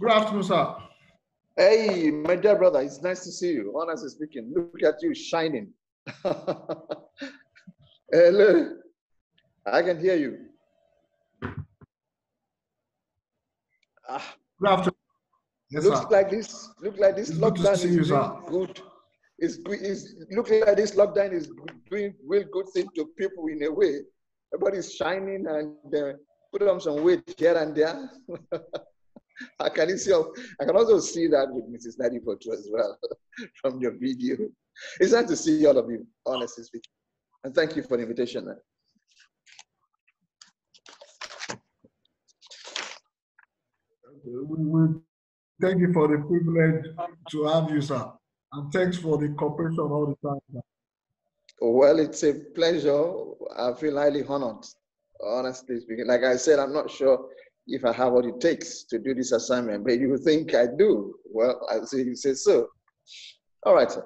Good afternoon, sir. Hey, my dear brother, it's nice to see you. Honestly speaking, look at you shining. Hello, I can hear you. Ah. Good afternoon. Yes, looks sir. like this. Look like this it's lockdown is you, doing good. It's, it's looking like this lockdown is doing real good thing to people in a way. Everybody's shining and uh, put on some weight here and there. I can see. I can also see that with Mrs. Nadipotu as well from your video. It's nice to see all of you, honestly speaking. And thank you for the invitation. Thank you for the privilege to have you, sir. And thanks for the cooperation all the time. Sir. Well, it's a pleasure. I feel highly honored, honestly speaking. Like I said, I'm not sure if I have what it takes to do this assignment, but you think I do. Well, I say you say so. All right, sir.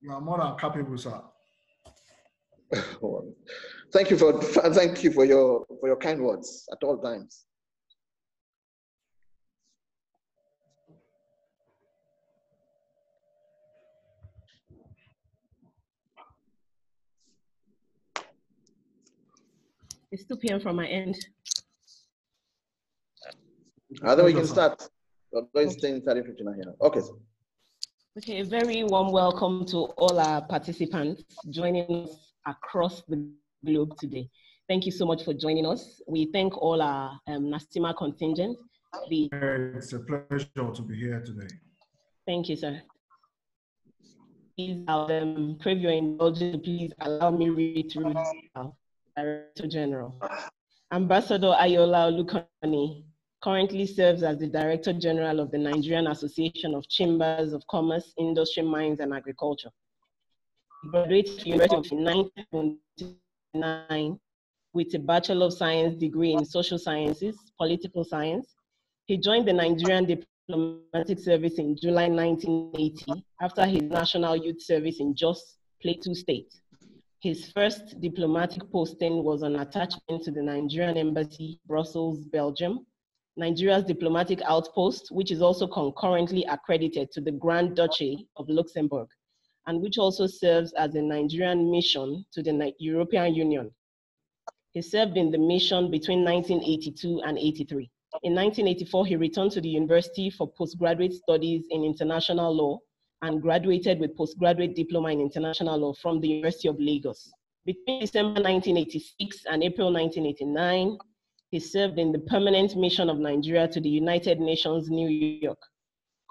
You are more than capable, sir. thank you for thank you for your for your kind words at all times. It's 2 p.m. from my end. I think we can start. It's 10 30 59 here. Okay. Okay, a very warm welcome to all our participants joining us across the globe today. Thank you so much for joining us. We thank all our um, NACCIMA contingent. The it's a pleasure to be here today. Thank you, sir. Please, um, crave your indulgence. Please allow me to read through Director General. Ambassador Ayoola Olukanni currently serves as the Director General of the Nigerian Association of Chambers of Commerce, Industry, Mines, and Agriculture. He graduated from University of 1979 with a Bachelor of Science degree in Social Sciences, Political Science. He joined the Nigerian Diplomatic Service in July 1980 after his National Youth Service in Jos, Plateau State. His first diplomatic posting was an attachment to the Nigerian Embassy, Brussels, Belgium, Nigeria's diplomatic outpost, which is also concurrently accredited to the Grand Duchy of Luxembourg, and which also serves as a Nigerian mission to the European Union. He served in the mission between 1982 and 83. In 1984, he returned to the university for postgraduate studies in international law and graduated with postgraduate diploma in international law from the University of Lagos. Between December 1986 and April 1989, he served in the permanent mission of Nigeria to the United Nations, New York,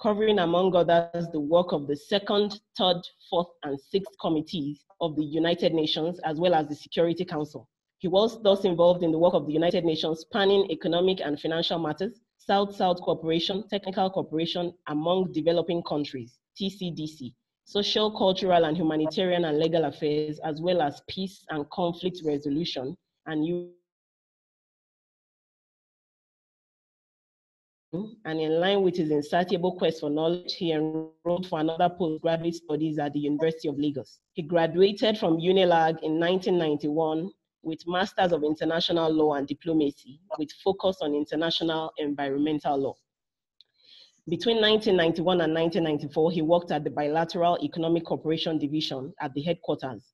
covering, among others, the work of the second, third, fourth, and sixth committees of the United Nations, as well as the Security Council. He was thus involved in the work of the United Nations spanning economic and financial matters, South-South cooperation, technical cooperation among developing countries, TCDC, social, cultural, and humanitarian and legal affairs, as well as peace and conflict resolution and and in line with his insatiable quest for knowledge, he enrolled for another postgraduate studies at the University of Lagos. He graduated from UNILAG in 1991 with Masters of International Law and Diplomacy with focus on international environmental law. Between 1991 and 1994, he worked at the Bilateral Economic Cooperation Division at the headquarters,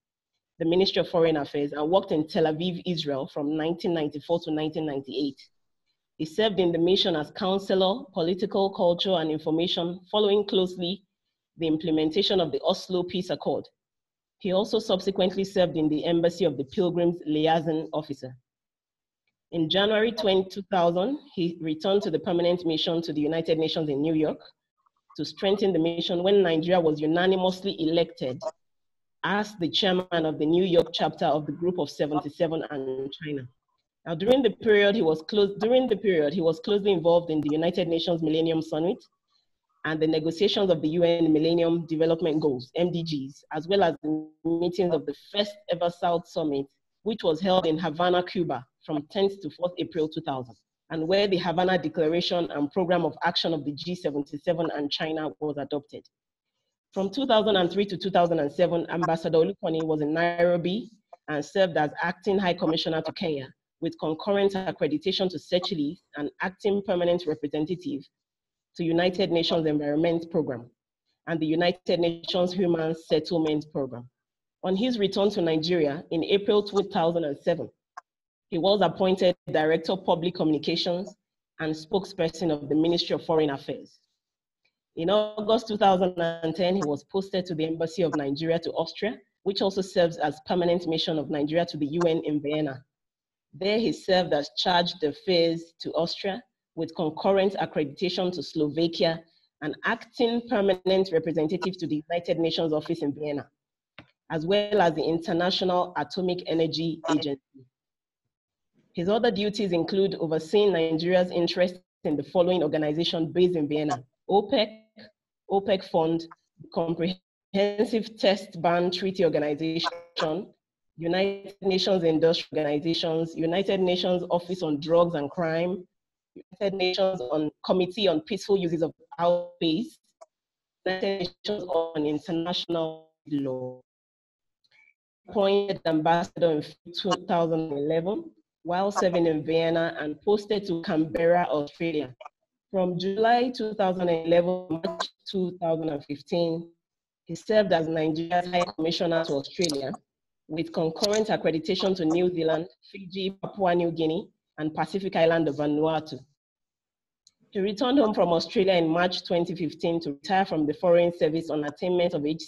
the Ministry of Foreign Affairs, and worked in Tel Aviv, Israel from 1994 to 1998. He served in the mission as counselor, political, culture, and information, following closely the implementation of the Oslo Peace Accord. He also subsequently served in the Embassy of the Pilgrims Liaison Officer. In January 20, 2000, he returned to the permanent mission to the United Nations in New York to strengthen the mission when Nigeria was unanimously elected as the chairman of the New York chapter of the Group of 77 and China. Now, during the period he was close, during the period he was closely involved in the United Nations Millennium Summit and the negotiations of the UN Millennium Development Goals (MDGs), as well as the meetings of the first ever South Summit, which was held in Havana, Cuba, from 10th to 4th April 2000, and where the Havana Declaration and Program of Action of the G77 and China was adopted. From 2003 to 2007, Ambassador Olukanni was in Nairobi and served as acting High Commissioner to Kenya with concurrent accreditation to Seychelles and acting permanent representative to United Nations Environment Program and the United Nations Human Settlement Program. On his return to Nigeria in April 2007, he was appointed Director of Public Communications and spokesperson of the Ministry of Foreign Affairs. In August 2010, he was posted to the Embassy of Nigeria to Austria, which also serves as permanent mission of Nigeria to the UN in Vienna. There he served as charge d'affaires to Austria with concurrent accreditation to Slovakia and acting permanent representative to the United Nations office in Vienna, as well as the International Atomic Energy Agency. His other duties include overseeing Nigeria's interest in the following organization based in Vienna, OPEC, OPEC Fund, Comprehensive Test Ban Treaty Organization, United Nations Industrial Organizations, United Nations Office on Drugs and Crime, United Nations on Committee on Peaceful Uses of Our Space, United Nations on International Law. Appointed ambassador in 2011 while serving in Vienna and posted to Canberra, Australia. From July 2011 to March 2015, he served as Nigeria's High Commissioner to Australia with concurrent accreditation to New Zealand, Fiji, Papua New Guinea, and Pacific Island of Vanuatu. He returned home from Australia in March 2015 to retire from the Foreign Service on attainment of age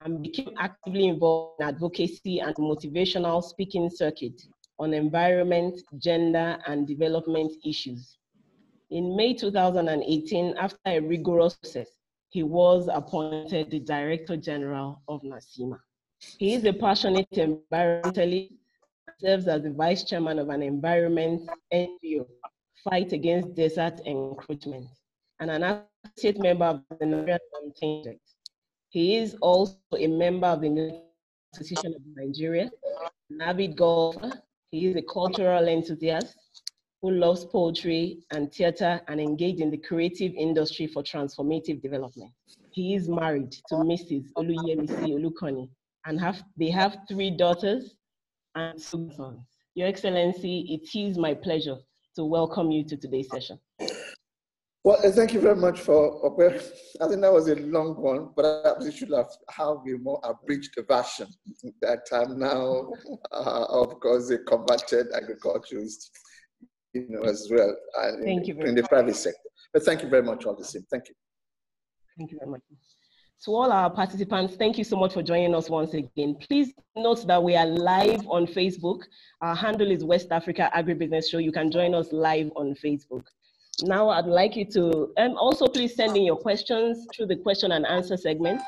and became actively involved in advocacy and motivational speaking circuit on environment, gender, and development issues. In May 2018, after a rigorous process, he was appointed the Director General of NACCIMA. He is a passionate environmentalist, serves as the Vice Chairman of an environment NGO, Fight Against Desert Encroachment, and an associate member of the Nigerian Mountain Project. He is also a member of the Association of Nigeria, an avid golfer. He is a cultural enthusiast who loves poetry and theater and engaged in the creative industry for transformative development. He is married to Mrs. Oluyemisi Olukanni, and have, they have three daughters and sons. Your Excellency, it is my pleasure to welcome you to today's session. Well, uh, thank you very much for. I think that was a long one, but I should have have a more abridged version that I'm now, uh, of course, a converted agriculturist, you know, as well, and thank in, you in the private sector. But thank you very much all the same. Thank you. Thank you very much. To all our participants, thank you so much for joining us once again. Please note that we are live on Facebook. Our handle is West Africa Agribusiness Show. You can join us live on Facebook. Now I'd like you to, and um, also please send in your questions through the question and answer segment.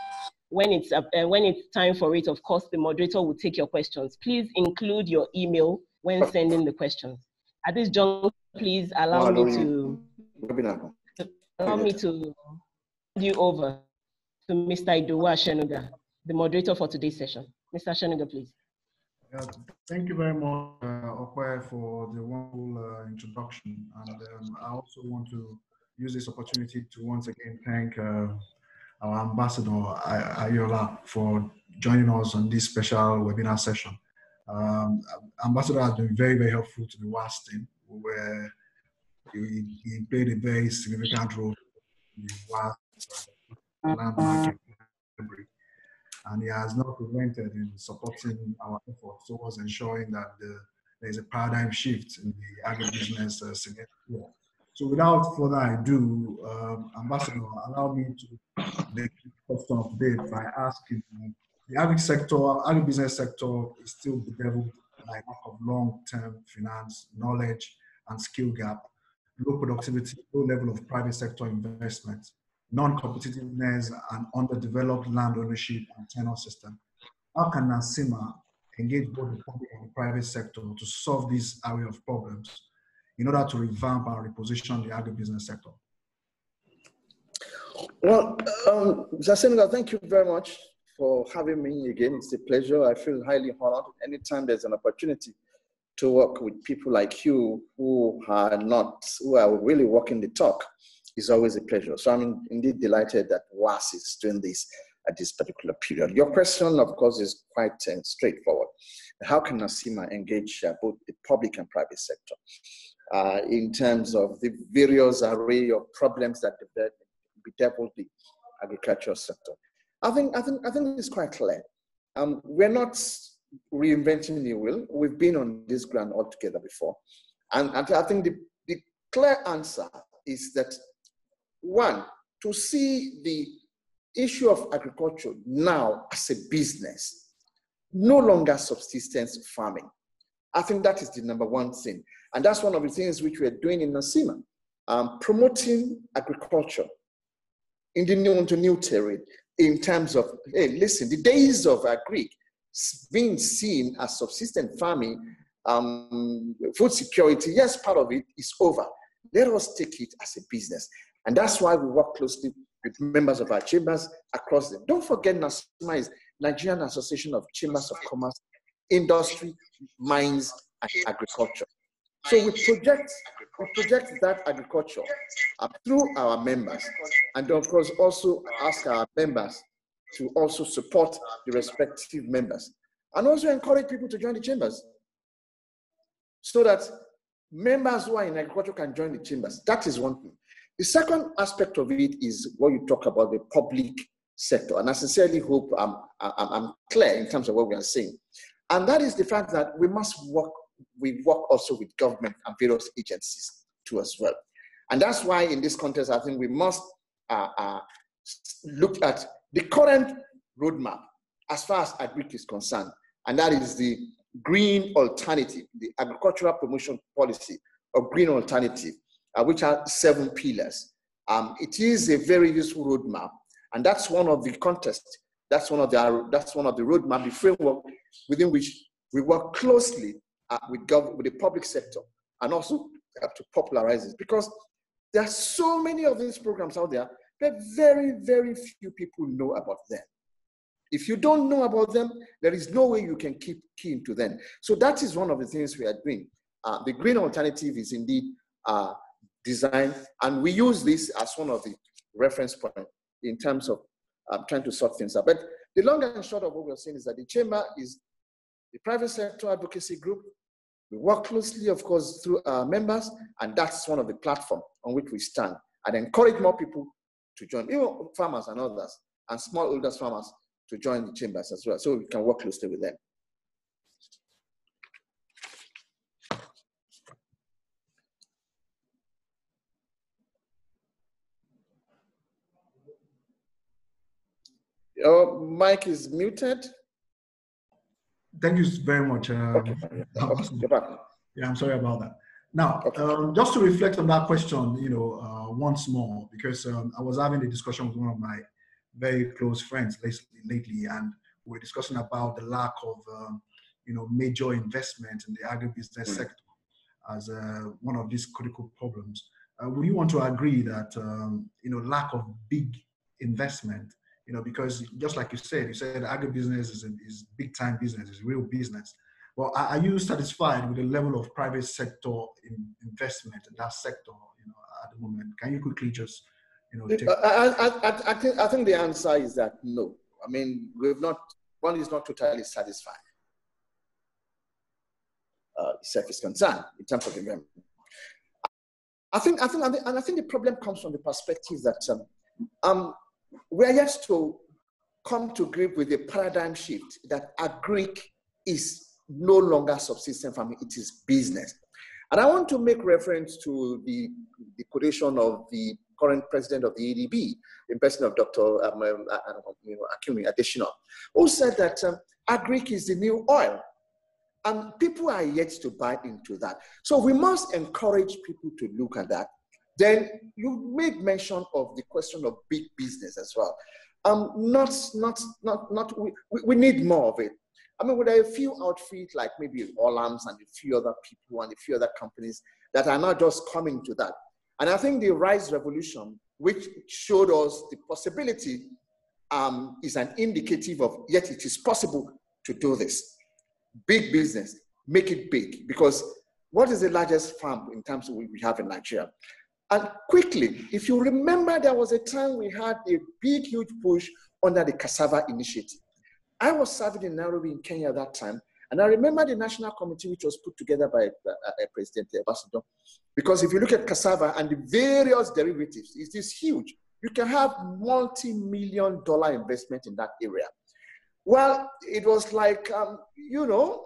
When it's, uh, when it's time for it, of course, the moderator will take your questions. Please include your email when sending the questions. At this juncture, please allow me to, allow me to hand you over to Mr. Idowu Shenuga, the moderator for today's session. Mr. Shenuga, please. Thank you very much, uh, for the wonderful uh, introduction. And um, I also want to use this opportunity to once again thank uh, our ambassador, Ayoola, for joining us on this special webinar session. Um, ambassador has been very, very helpful to the WAAS team, where he, he played a very significant role in WAAS landmark and he has not prevented in supporting our efforts towards ensuring that the, there is a paradigm shift in the agribusiness uh, scenario. So without further ado, um, Ambassador, allow me to make question of by asking the agri sector, agribusiness sector is still bedeviled by lack of long-term finance, knowledge, and skill gap, low productivity, low level of private sector investment, non-competitiveness and underdeveloped land ownership and tenure system. How can NACCIMA engage both the public and the private sector to solve this area of problems in order to revamp and reposition the agribusiness sector? Well, um, Zasenuga, thank you very much for having me again. It's a pleasure. I feel highly honored anytime there's an opportunity to work with people like you who are not, who are really walking the talk is always a pleasure. So I'm indeed delighted that WAAS is doing this. at this particular period. Your question, of course, is quite uh, straightforward. How can NACCIMA engage uh, both the public and private sector uh, in terms of the various array of problems that bedevil the agricultural sector? I think, I think, I think it's quite clear. Um, we're not reinventing the wheel. We've been on this ground altogether before. And, and I think the, the clear answer is that one, to see the issue of agriculture now as a business, no longer subsistence farming. I think that is the number one thing. And that's one of the things which we're doing in NACCIMA, um, promoting agriculture in the new, into new terrain in terms of, hey, listen, the days of agri being seen as subsistence farming, um, food security, yes, part of it is over. Let us take it as a business. And that's why we work closely with members of our chambers across them. Don't forget NACCIMA is Nigerian Association of Chambers of Commerce, Industry, Mines, and Agriculture. So we project, we project that agriculture through our members, and of course also ask our members to also support the respective members, and also encourage people to join the chambers, so that members who are in agriculture can join the chambers. That is one thing. The second aspect of it is what you talk about the public sector. And I sincerely hope I'm, I'm, clear in terms of what we are saying. And that is the fact that we must work, we work also with government and various agencies too as well. And that's why in this context, I think we must uh, uh, look at the current roadmap as far as agri is concerned. And that is the green alternative, the agricultural promotion policy or green alternative uh, which are seven pillars. Um, it is a very useful roadmap, and that's one of the contests. That's one of the that's one of the roadmap, the framework within which we work closely uh, with with the public sector, and also to popularize it because there are so many of these programs out there that very very few people know about them. If you don't know about them, there is no way you can keep keen to them. So that is one of the things we are doing. Uh, the green alternative is indeed uh, design. And we use this as one of the reference points in terms of um, trying to sort things out. But the long and short of what we're saying is that the chamber is the private sector advocacy group. We work closely, of course, through our members, and that's one of the platforms on which we stand and encourage more people to join, even farmers and others, and smallholders farmers to join the chambers as well, so we can work closely with them. Your mic is muted. Thank you very much. Um, okay. okay. Yeah, I'm sorry about that. Now, okay. um, just to reflect on that question, you know, uh, once more, because um, I was having a discussion with one of my very close friends lately, and we are discussing about the lack of, um, you know, major investment in the agribusiness mm. sector as uh, one of these critical problems. Uh, would you want to agree that, um, you know, lack of big investment you know, because just like you said, you said agribusiness is, a, is big time business, is real business. Well, are you satisfied with the level of private sector in investment in that sector, you know, at the moment? Can you quickly just, you know, take- I, I, I, I, think, I think the answer is that no. I mean, we've not, one is not totally satisfied. Uh, self is concerned in terms of investment. I think, I think, and I think the problem comes from the perspective that um, um, we are yet to come to grip with a paradigm shift that agric is no longer subsistence farming, it is business. And I want to make reference to the, the quotation of the current president of the ADB, in person of Dr. Um, um, uh, uh you know, Akinwumi Adesina, who said that um, agric is the new oil. And people are yet to buy into that. So we must encourage people to look at that then you made mention of the question of big business as well. Um, not, not, not, not, we, we need more of it. I mean, with a few outfits like maybe Olam's and a few other people and a few other companies that are not just coming to that. And I think the Rice Revolution, which showed us the possibility, um, is an indicative of yet it is possible to do this. Big business, make it big. Because what is the largest farm in terms of we have in Nigeria? And quickly, if you remember, there was a time we had a big, huge push under the Cassava Initiative. I was serving in Nairobi in Kenya at that time, and I remember the national committee which was put together by uh, uh, President Obasanjo. Because if you look at cassava and the various derivatives, it is huge. You can have multi-million dollar investment in that area. Well, it was like, um, you know,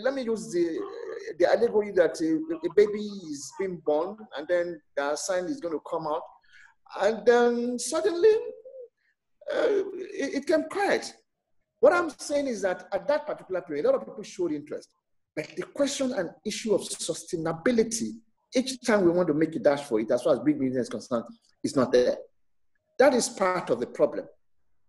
let me use the, the allegory that a, a, baby is being born and then the sign is going to come out. And then suddenly uh, it, it came quiet. What I'm saying is that at that particular period, a lot of people showed interest. But the question and issue of sustainability, each time we want to make a dash for it, as far as big business is concerned, is not there. That is part of the problem.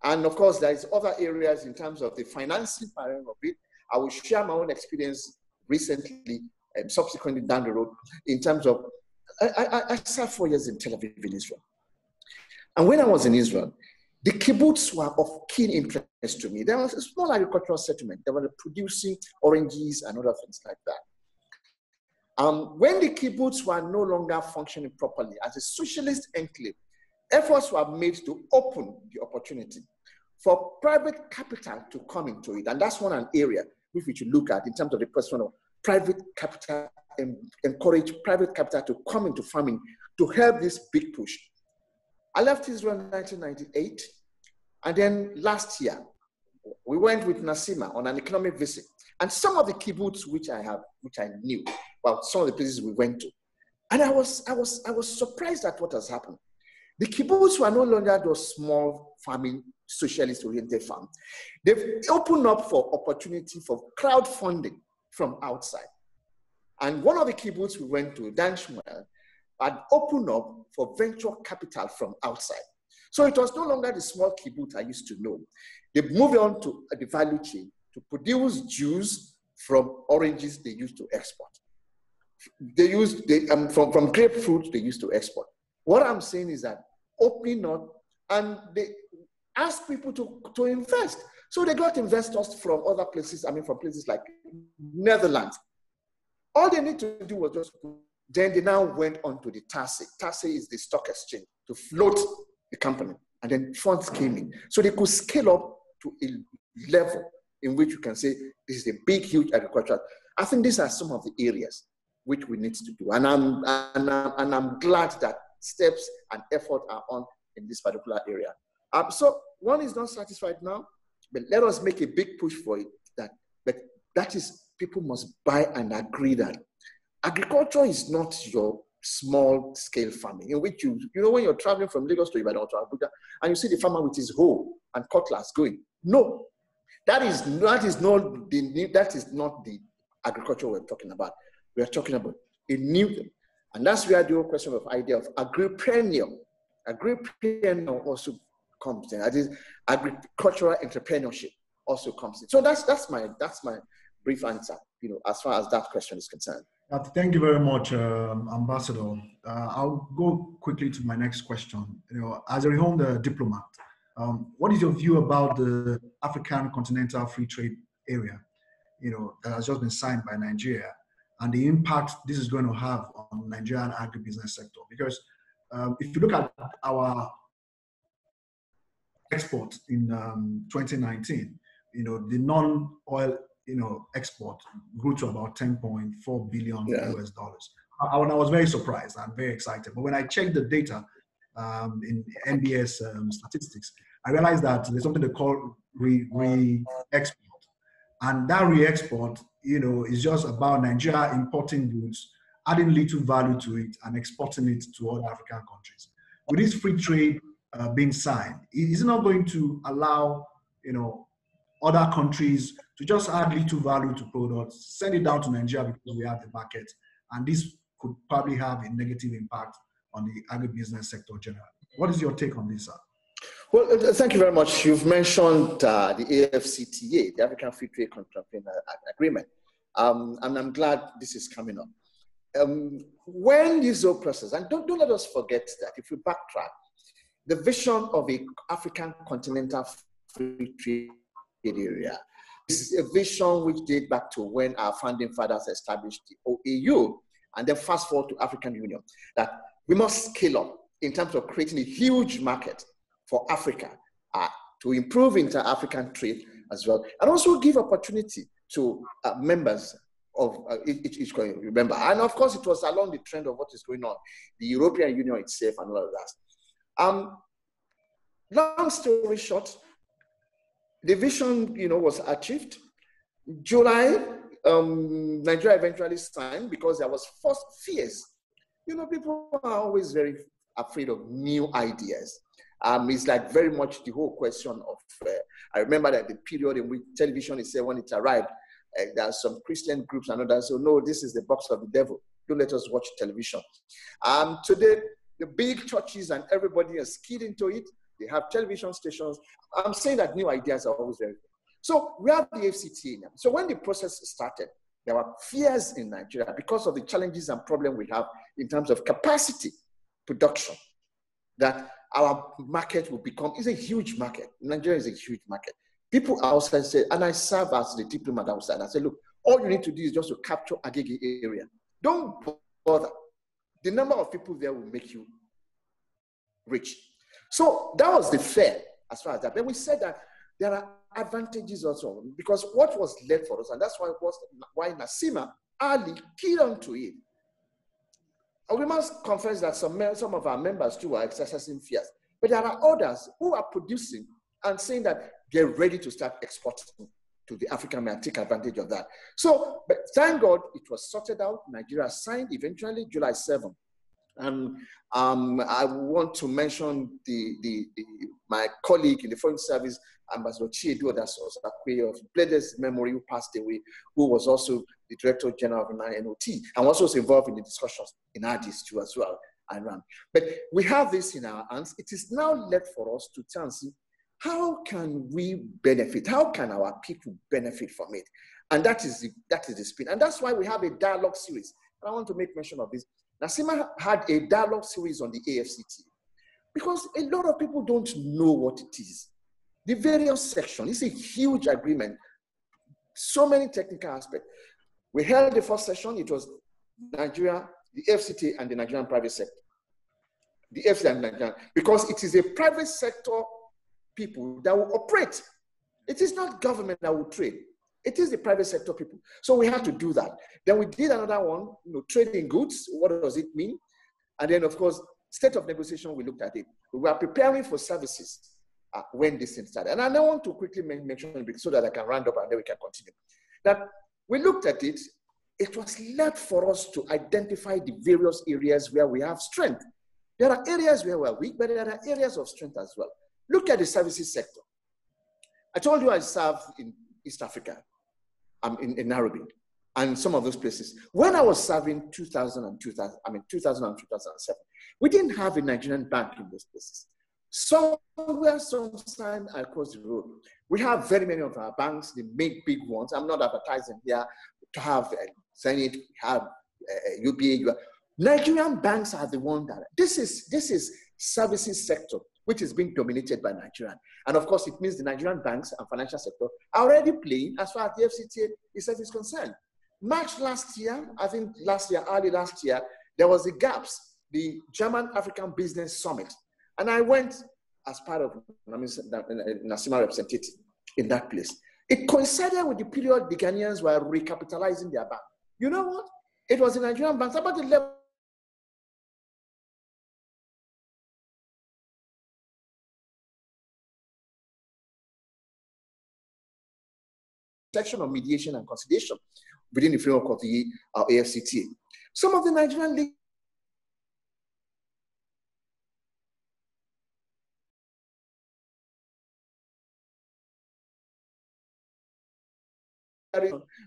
And of course, there is other areas in terms of the financing part of it. I will share my own experience recently and subsequently down the road in terms of, I, I, I served four years in Tel Aviv in Israel. And when I was in Israel, the kibbutz were of keen interest to me. There was a small agricultural settlement. They were producing oranges and other things like that. Um, when the kibbutz were no longer functioning properly as a socialist enclave, efforts were made to open the opportunity for private capital to come into it. And that's one an area which we should look at in terms of the question of private capital and encourage private capital to come into farming to help this big push. I left Israel in 1998. And then last year, we went with NACCIMA on an economic visit. And some of the kibbutz which I have, which I knew, well, some of the places we went to. And I was, I was, I was surprised at what has happened. The kibbutz were no longer those small farming, socialist oriented farms. They've opened up for opportunity for crowdfunding from outside. And one of the kibbutz we went to, Dan Shmuel, had opened up for venture capital from outside. So it was no longer the small kibbutz I used to know. They moved on to the value chain to produce juice from oranges they used to export. They used they, um, from, from grapefruit they used to export. What I'm saying is that opening up and they ask people to, to invest. So they got investors from other places, I mean, from places like Netherlands. All they need to do was just then they now went on to the TASE. TASE is the stock exchange to float the company. And then funds came in. So they could scale up to a level in which you can say this is a big, huge agriculture. I think these are some of the areas which we need to do. And I'm, and I'm, and I'm glad that steps and effort are on in this particular area. Um, so one is not satisfied now, but let us make a big push for it. That, but that is people must buy and agree that agriculture is not your small scale farming in which you, you know, when you're traveling from Lagos to Ibadan to Abuja and you see the farmer with his hoe and cutlass going. No, that is, that is not the, that is not the agriculture we're talking about. We're talking about a new, and that's where the whole question of idea of agripreneur, agripreneur also comes in. That is agricultural entrepreneurship also comes in. So that's, that's my, that's my brief answer, you know, as far as that question is concerned. Thank you very much, um, Ambassador. Uh, I'll go quickly to my next question. You know, as a renowned uh, diplomat, um, what is your view about the African Continental Free Trade Area? You know, that has just been signed by Nigeria, and the impact this is going to have on Nigerian agribusiness sector. Because um, if you look at our export in um, 2019, you know, the non-oil you know, export grew to about 10.4 billion yeah. US dollars. I, I, was very surprised and very excited. But when I checked the data um, in NBS um, statistics, I realized that there's something they call re, re-export. And that re-export, you know, is just about Nigeria importing goods, adding little value to it and exporting it to other African countries. With this free trade uh, being signed, is not going to allow, you know, other countries to just add little value to products, send it down to Nigeria because we have the market. And this could probably have a negative impact on the agribusiness sector generally. What is your take on this, sir? Well, uh, thank you very much. You've mentioned uh, the AFCTA, the African Free Trade Agreement, um, and I'm glad this is coming up. Um, when this whole process, and don't, don't let us forget that if we backtrack, the vision of a African continental free trade area this is a vision which dates back to when our founding fathers established the OAU, and then fast forward to African Union, that we must scale up in terms of creating a huge market for Africa, uh, to improve inter-African trade as well, and also give opportunity to uh, members of uh, each, each country. Remember, and of course, it was along the trend of what is going on, the European Union itself, and all of that. Um, long story short, the vision, you know, was achieved. July, um, Nigeria eventually signed because there was first fears. You know, people are always very afraid of new ideas. Um, it's like very much the whole question of. Uh, I remember that the period in which television is said when it arrived, uh, there are some Christian groups and others. So no, this is the box of the devil. Don't let us watch television. Um, today, the big churches and everybody is keyed into it. They have television stations. I'm saying that new ideas are always very. So we have the FCTA now. So when the process started, there were fears in Nigeria because of the challenges and problems we have in terms of capacity production that our market will become, it's a huge market. Nigeria is a huge market. People outside say, and I serve as the diplomat outside. I say, look, all you need to do is just to capture Agege area. Don't bother. The number of people there will make you rich. So that was the fair as far as that. But we said that there are advantages also because what was left for us, and that's why was why NACCIMA Ali keyed on to it. And we must confess that some, some of our members too are exercising fears. But there are others who are producing and saying that they're ready to start exporting to the African market, take advantage of that. So, but thank God it was sorted out. Nigeria signed eventually July 7. And um, I want to mention the, the, the, my colleague in the Foreign Service, Ambassador Chiedu Odasos, of blessed memory, who passed away, who was also the Director General of NOT, and also was involved in the discussions in Addis too as well. Iran. But we have this in our hands. It is now left for us to see how can we benefit? How can our people benefit from it? And that is the, that is the spin. And that's why we have a dialogue series. And I want to make mention of this. NACCIMA had a dialogue series on the AFCT because a lot of people don't know what it is. The various sections, it's a huge agreement. So many technical aspects. We held the first session, it was Nigeria, the FCT, and the Nigerian private sector. The FCT and Nigerian, because it is a private sector people that will operate. It is not government that will trade. It is the private sector people. So we had to do that. Then we did another one, you know, trading goods. What does it mean? And then, of course, state of negotiation, we looked at it. We were preparing for services uh, when this thing started. And I don't want to quickly mention it so that I can round up and then we can continue. That we looked at it, it was left for us to identify the various areas where we have strength. There are areas where we're weak, but there are areas of strength as well. Look at the services sector. I told you I served in East Africa, I'm in, in Nairobi, and some of those places. When I was serving 2000 and 2000, I mean 2000 and 2007, we didn't have a Nigerian bank in those places. Somewhere, sometime across the road, we have very many of our banks, the big, big ones. I'm not advertising here to have uh, Zenith, have uh, UBA. Nigerian banks are the one that this is this is services sector which is being dominated by Nigerian. And of course, it means the Nigerian banks and financial sector are already playing as far as the FCTA itself is concerned. March last year, I think last year, early last year, there was the GABS, the German African Business Summit. And I went as part of NACCIMA representative in that place. It coincided with the period the Ghanaians were recapitalizing their bank. You know what? It was the Nigerian banks, about the level section of mediation and conciliation within the framework of the uh, AFCTA. Some of the Nigerian legal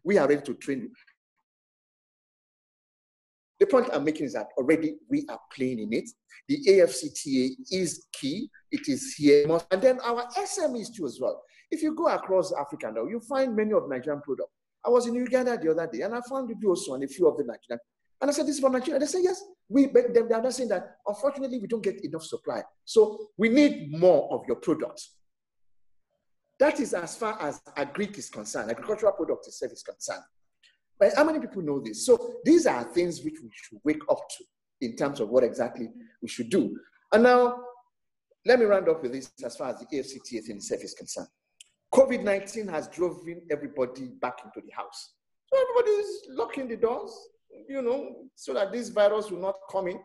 we are ready to train you. The point I'm making is that already we are playing in it. The AFCTA is key. It is here. And then our SMEs too as well. If you go across Africa now, you find many of Nigerian products. I was in Uganda the other day and I found the also on a few of the Nigerian. And I said, this is from Nigeria. They say, yes. We, but they are not saying that, unfortunately, we don't get enough supply. So we need more of your products. That is as far as agric is concerned, agricultural product itself is concerned. But how many people know this? So these are things which we should wake up to in terms of what exactly we should do. And now let me round up with this as far as the AFCTA thing itself is concerned. COVID 19 has driven everybody back into the house. So everybody is locking the doors, you know, so that this virus will not come in.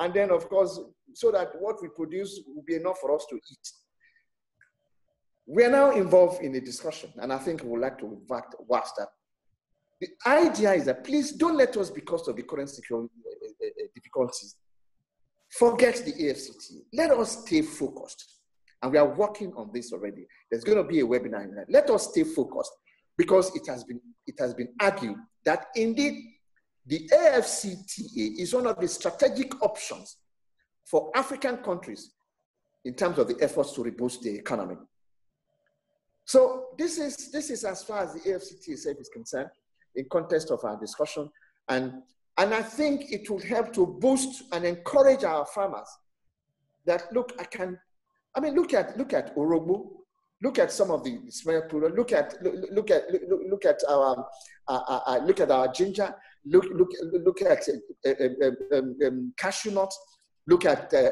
And then, of course, so that what we produce will be enough for us to eat. We are now involved in a discussion, and I think we would like to wax that. The idea is that please don't let us, because of the current security uh, uh, difficulties, forget the AFCT. Let us stay focused. And we are working on this already. There's going to be a webinar. Let us stay focused because it has been, it has been argued that indeed the AFCTA is one of the strategic options for African countries in terms of the efforts to reboost the economy. So this is, this is as far as the AFCTA itself is concerned in context of our discussion. And, and I think it will help to boost and encourage our farmers that, look, I can, I mean, look at, look at Orogbo, look at some of the small products, look at, look, look at, look, look at our, uh, uh, uh, look at our ginger, look, look, look at uh, uh, um, um, cashew nuts, look at uh,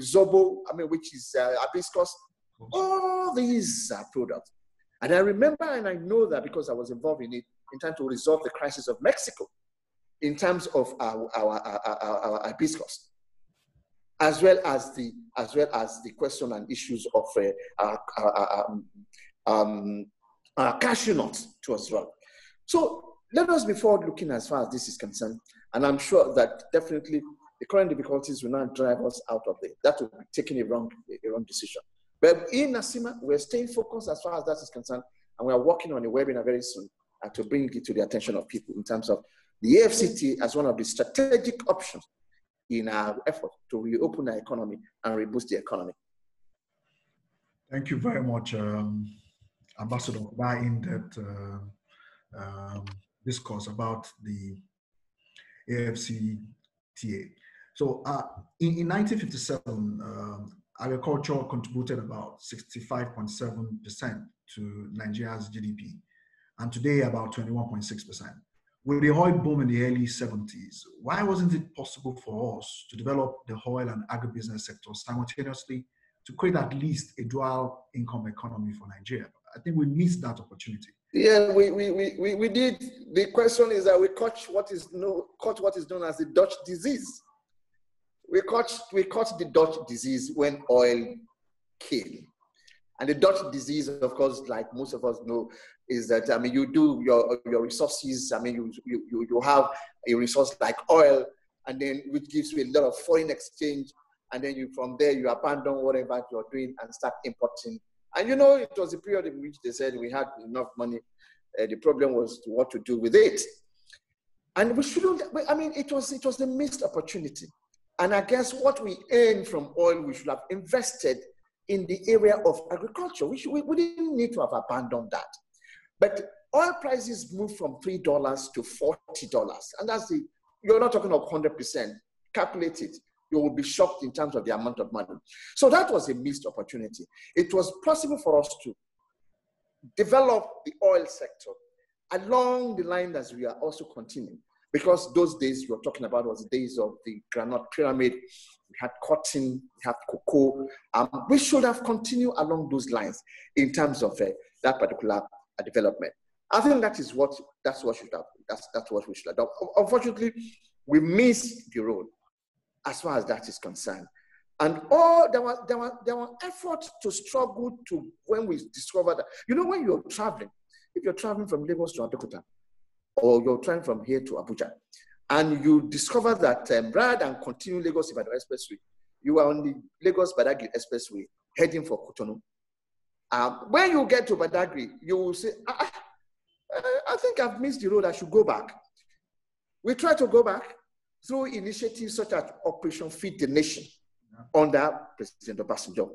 zobo, I mean, which is hibiscus, all these are products. And I remember and I know that because I was involved in it in time to resolve the crisis of Mexico in terms of our, our, our, our, our as well as the, as well as the question and issues of uh, our, our, um, um, our cashew nuts to as well. So let us be forward looking as far as this is concerned. And I'm sure that definitely the current difficulties will not drive us out of it. That will be taking a wrong, a wrong decision. But in NACCIMA, we're staying focused as far as that is concerned, and we are working on a webinar very soon uh, to bring it to the attention of people in terms of the AFCT as one of the strategic options in our effort to reopen our economy and reboost the economy. Thank you very much, um, Ambassador, for that in-depth uh, um, discourse about the AFCTA. So uh, in, in 1957, um, agriculture contributed about 65.7% to Nigeria's GDP, and today about 21.6%. With the oil boom in the early 70s, why wasn't it possible for us to develop the oil and agribusiness sector simultaneously to create at least a dual income economy for Nigeria? I think we missed that opportunity. Yeah, we, we, we, we did. The question is that we caught what is, no, caught what is known as the Dutch disease we caught, we caught the Dutch disease when oil came. And the Dutch disease, of course, like most of us know, is that, I mean, you do your, your resources, I mean, you, you, you have a resource like oil, and then which gives you a lot of foreign exchange. And then you, from there, you abandon whatever you're doing and start importing. And you know, it was a period in which they said we had enough money. Uh, the problem was what to do with it. And we shouldn't, I mean, it was, it was a missed opportunity. And I guess what we earn from oil, we should have invested in the area of agriculture. We, should, we, we didn't need to have abandoned that. But oil prices moved from $3 to $40. And that's the, you're not talking of 100%. Calculate it. You will be shocked in terms of the amount of money. So that was a missed opportunity. It was possible for us to develop the oil sector along the line as we are also continuing. Because those days you're talking about was the days of the groundnut pyramid. We had cotton, we had cocoa. Um, we should have continued along those lines in terms of uh, that particular development. I think that is what that's what should have that's that's what we should adopt. Unfortunately, we missed the road as far as that is concerned. And all there was there was there were efforts to struggle to when we discovered that you know when you're traveling, if you're traveling from Lagos to Abeokuta, or you're trying from here to Abuja, and you discover that um, rather than continue Lagos Ibadan Expressway, you are on the Lagos Badagry Expressway heading for Cotonou. Um, when you get to Badagry, you will say, ah, ah I think I've missed the road, I should go back. We try to go back through initiatives such as Operation Feed the Nation yeah. under President Obasanjo.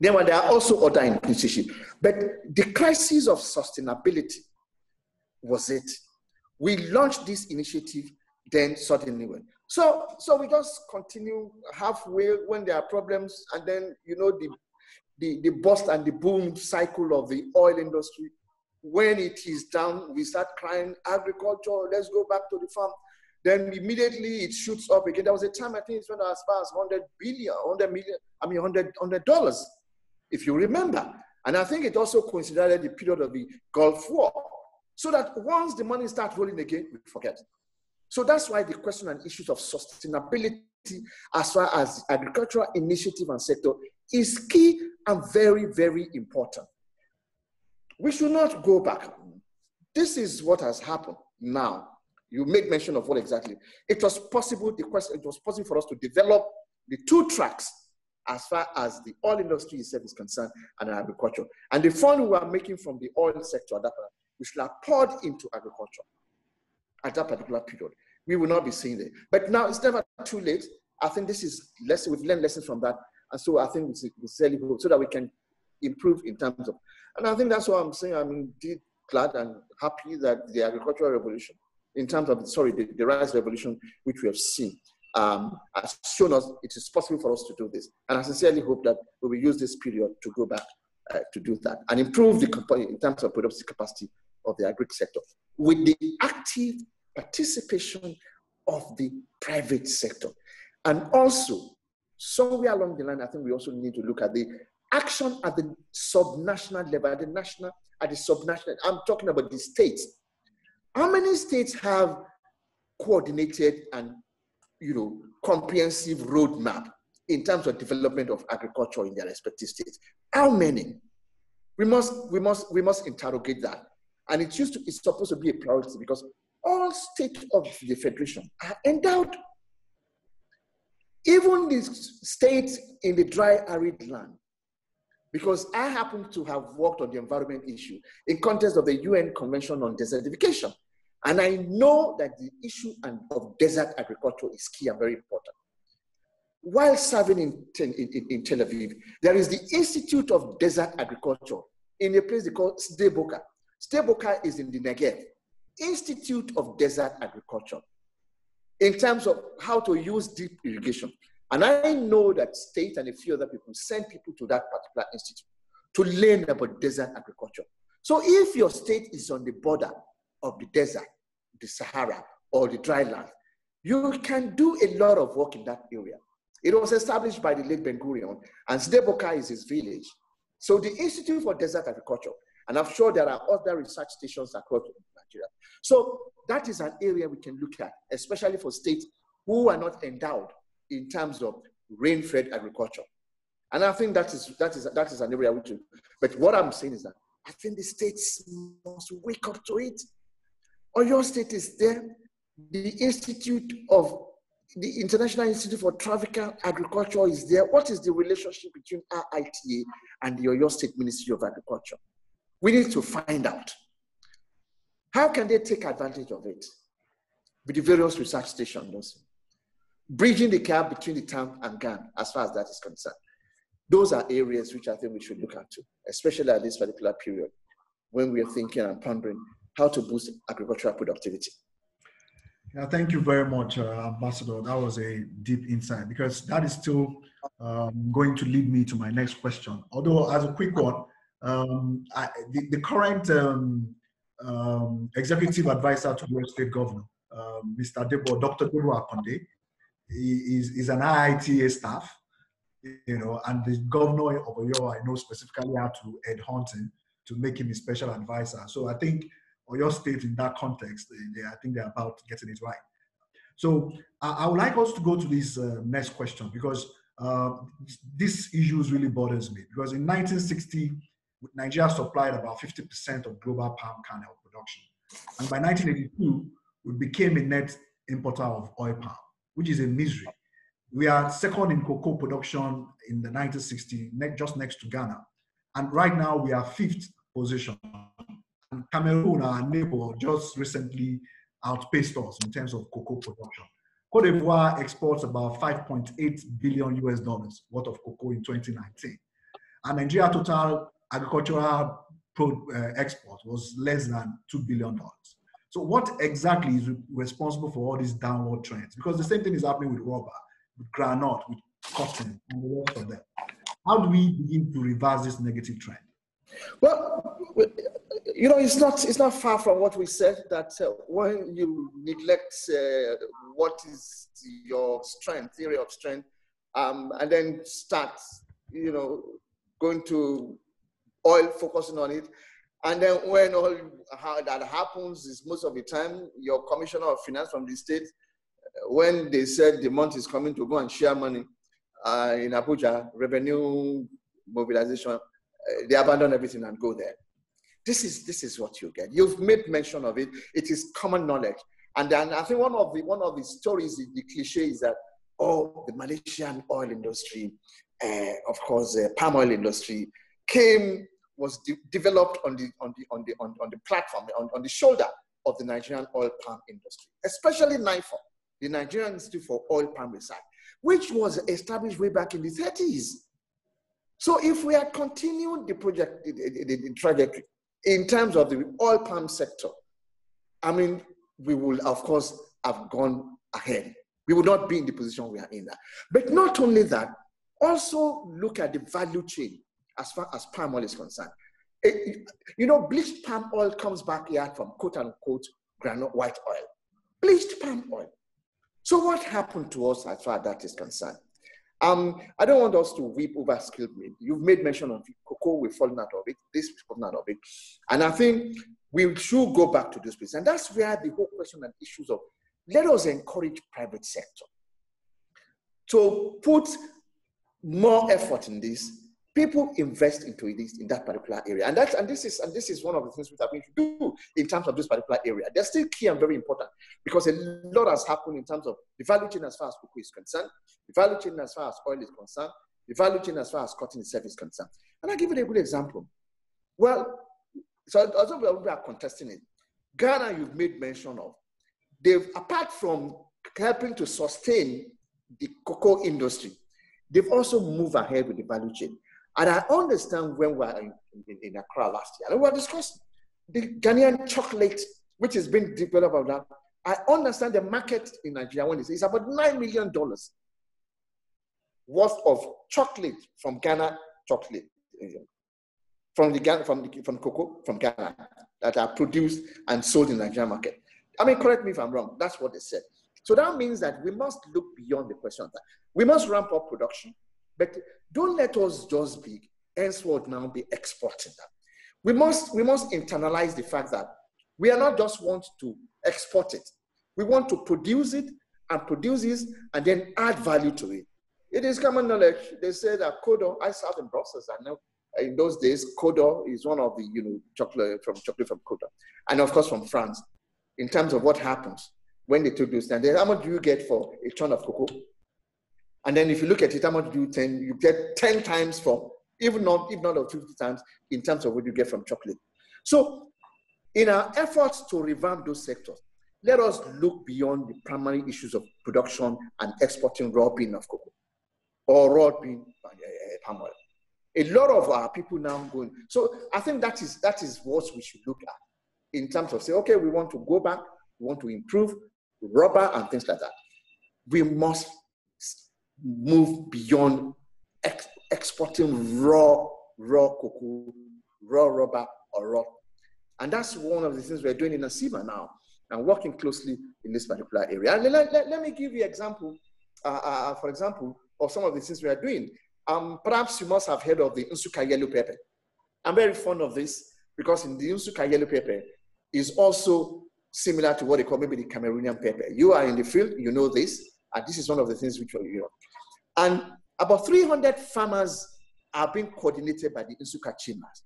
Then there are also other initiatives. But the crisis of sustainability was it. We launched this initiative, then suddenly went. So, so we just continue halfway when there are problems, and then you know the, the, the bust and the boom cycle of the oil industry. When it is down, we start crying, agriculture, let's go back to the farm. then immediately it shoots up again. There was a time I think it went as far as 100 billion, 100 million, I mean 100 dollars, if you remember. And I think it also coincided the period of the Gulf War. So that once the money starts rolling again, we forget. So that's why the question and issues of sustainability as far as agricultural initiative and sector is key and very, very important. We should not go back. This is what has happened now. You make mention of what exactly. It was possible, the question, it was possible for us to develop the two tracks as far as the oil industry itself is concerned and agriculture. And the fund we are making from the oil sector at that we should have poured into agriculture at that particular period. We will not be seeing it. But now it's never too late. I think this is lesson, we've learned lessons from that. And so I think it's really good so that we can improve in terms of, and I think that's what I'm saying. I'm indeed glad and happy that the agricultural revolution, in terms of, sorry, the, the rice revolution, which we have seen, um, has shown us it is possible for us to do this. And I sincerely hope that we will use this period to go back uh, to do that and improve the in terms of productive capacity of the agri sector with the active participation of the private sector. And also, somewhere along the line, I think we also need to look at the action at the subnational level, at the national, at the subnational. I'm talking about the states. How many states have coordinated and you know comprehensive roadmap in terms of development of agriculture in their respective states? How many? We must we must we must interrogate that. And it used to it's supposed to be a priority because all states of the federation are endowed even the states in the dry, arid land, because I happen to have worked on the environment issue in context of the UN Convention on Desertification. And I know that the issue of desert agriculture is key and very important. While serving in, in, in, Tel Aviv, there is the Institute of Desert Agriculture in a place they call Sde Boker. Sde Boker is in the Negev. Institute of Desert Agriculture in terms of how to use deep irrigation. And I know that state and a few other people send people to that particular institute to learn about desert agriculture. So if your state is on the border of the desert, the Sahara, or the dry land, you can do a lot of work in that area. It was established by the late Ben Gurion, and Sde Boker is his village. So the Institute for Desert Agriculture, and I'm sure there are other research stations across Nigeria. So that is an area we can look at, especially for states who are not endowed in terms of rain-fed agriculture. And I think that is, that is, that is an area we which, but what I'm saying is that I think the states must wake up to it. Or your state is there, the Institute of, the International Institute for Tropical Agriculture is there. What is the relationship between IITA and the Oyo State Ministry of Agriculture? We need to find out. How can they take advantage of it? With the various research stations, bridging the gap between the town and GAN as far as that is concerned. Those are areas which I think we should look at too, especially at this particular period when we are thinking and pondering how to boost agricultural productivity. Yeah, thank you very much, uh, Ambassador. That was a deep insight because that is still um, going to lead me to my next question. Although, as a quick one, um, I, the, the, current um, um, executive advisor to the state governor, um, Mr. Debo, Dr. Debo Akande, is, is an IITA staff, you know, and the governor of Oyo, I know specifically had to head hunting to make him a special advisor. So I think Oyo State in that context, they, I think they're about getting it right. So I, I would like us to go to this uh, next question because uh, this issue really bothers me because in 1960, Nigeria supplied about 50% of global palm kernel production. And by 1982, we became a net importer of oil palm, which is a misery. We are second in cocoa production in the 1960s, just next to Ghana. And right now we are fifth position. And Cameroon, our neighbor, just recently outpaced us in terms of cocoa production. Cote d'Ivoire exports about 5.8 billion US dollars worth of cocoa in 2019. And Nigeria total agricultural pro, uh, export was less than $2 billion. So what exactly is responsible for all these downward trends? Because the same thing is happening with rubber, with groundnut, with cotton, and the rest of them. How do we begin to reverse this negative trend? Well, you know, it's not it's not far from what we said that uh, when you neglect uh, what is your strength, theory of strength, um, and then start, you know, going to oil, focusing on it, and then when all that happens is most of the time your commissioner of finance from the state, uh, when they said the month is coming to go and share money uh, in Abuja, revenue mobilization, uh, they abandon everything and go there. This is this is what you get. You've made mention of it. It is common knowledge. And then I think one of the one of the stories, the cliche is that oh, the Malaysian oil industry, uh, of course, the palm oil industry came was de- developed on the on the on the on, on the platform on, on the shoulder of the Nigerian oil palm industry, especially NIFOR, the Nigerian Institute for Oil Palm Research, which was established way back in the 30s. So if we had continued the project, the, the, the trajectory in terms of the oil palm sector, I mean, we would, of course have gone ahead. We would not be in the position we are in now. But not only that, also look at the value chain as far as palm oil is concerned. It, you know, bleached palm oil comes back here from quote unquote granite white oil. Bleached palm oil. So what happened to us as far as that is concerned? Um, I don't want us to weep over skilled men. You've made mention of cocoa, we've fallen out of it, this we've fallen out of it. And I think we should go back to those places. And that's where the whole question and issues of let us encourage private sector to put more effort in this people invest into this in that particular area. And that's and this is and this is one of the things we are going to do in terms of this particular area. They're still key and very important because a lot has happened in terms of the value chain as far as cocoa is concerned, the value chain as far as oil is concerned, the value chain as far as cotton itself is concerned. And I'll give you a good example. Well, so although we are contesting it, Ghana you've made mention of, they've apart from helping to sustain the cocoa industry, they've also moved ahead with the value chain. And I understand when we were in, in, in Accra last year, and we were discussing the Ghanaian chocolate, which has been developed now. I understand the market in Nigeria when it's, it's about $9 million worth of chocolate from Ghana chocolate. Eh, from the from the, from cocoa from Ghana that are produced and sold in the Nigerian market. I mean, correct me if I'm wrong. That's what they said. So that means that we must look beyond the question of that. We must ramp up production. But don't let us just be henceforth now be exporting that. We must, we must internalize the fact that we are not just want to export it. We want to produce it and produce it and then add value to it. It is common knowledge. They say that Côte d'Or, I served in Brussels. I know in those days, Côte d'Or is one of the, you know, chocolate from chocolate from Côte d'Or. And of course from France, in terms of what happens when they took those standards. How much do you get for a ton of cocoa? And then if you look at it, how much do you 10? You get 10 times from, even not, if not 50 times in terms of what you get from chocolate. So in our efforts to revamp those sectors, let us look beyond the primary issues of production and exporting raw bean of cocoa or raw bean uh, palm oil. A lot of our people now going. So I think that is that is what we should look at in terms of say, okay, we want to go back, we want to improve rubber and things like that. We must move beyond ex- exporting raw, raw cocoa, raw rubber, or raw. And that's one of the things we're doing in NACCIMA now and working closely in this particular area. Let, let, let me give you example, uh, uh, for example, of some of the things we are doing. Um, perhaps you must have heard of the Nsukka yellow pepper. I'm very fond of this because in the Nsukka yellow pepper is also similar to what they call maybe the Cameroonian pepper. You are in the field, you know this, and this is one of the things which you know. And about 300 farmers are being coordinated by the Nsukka chambers.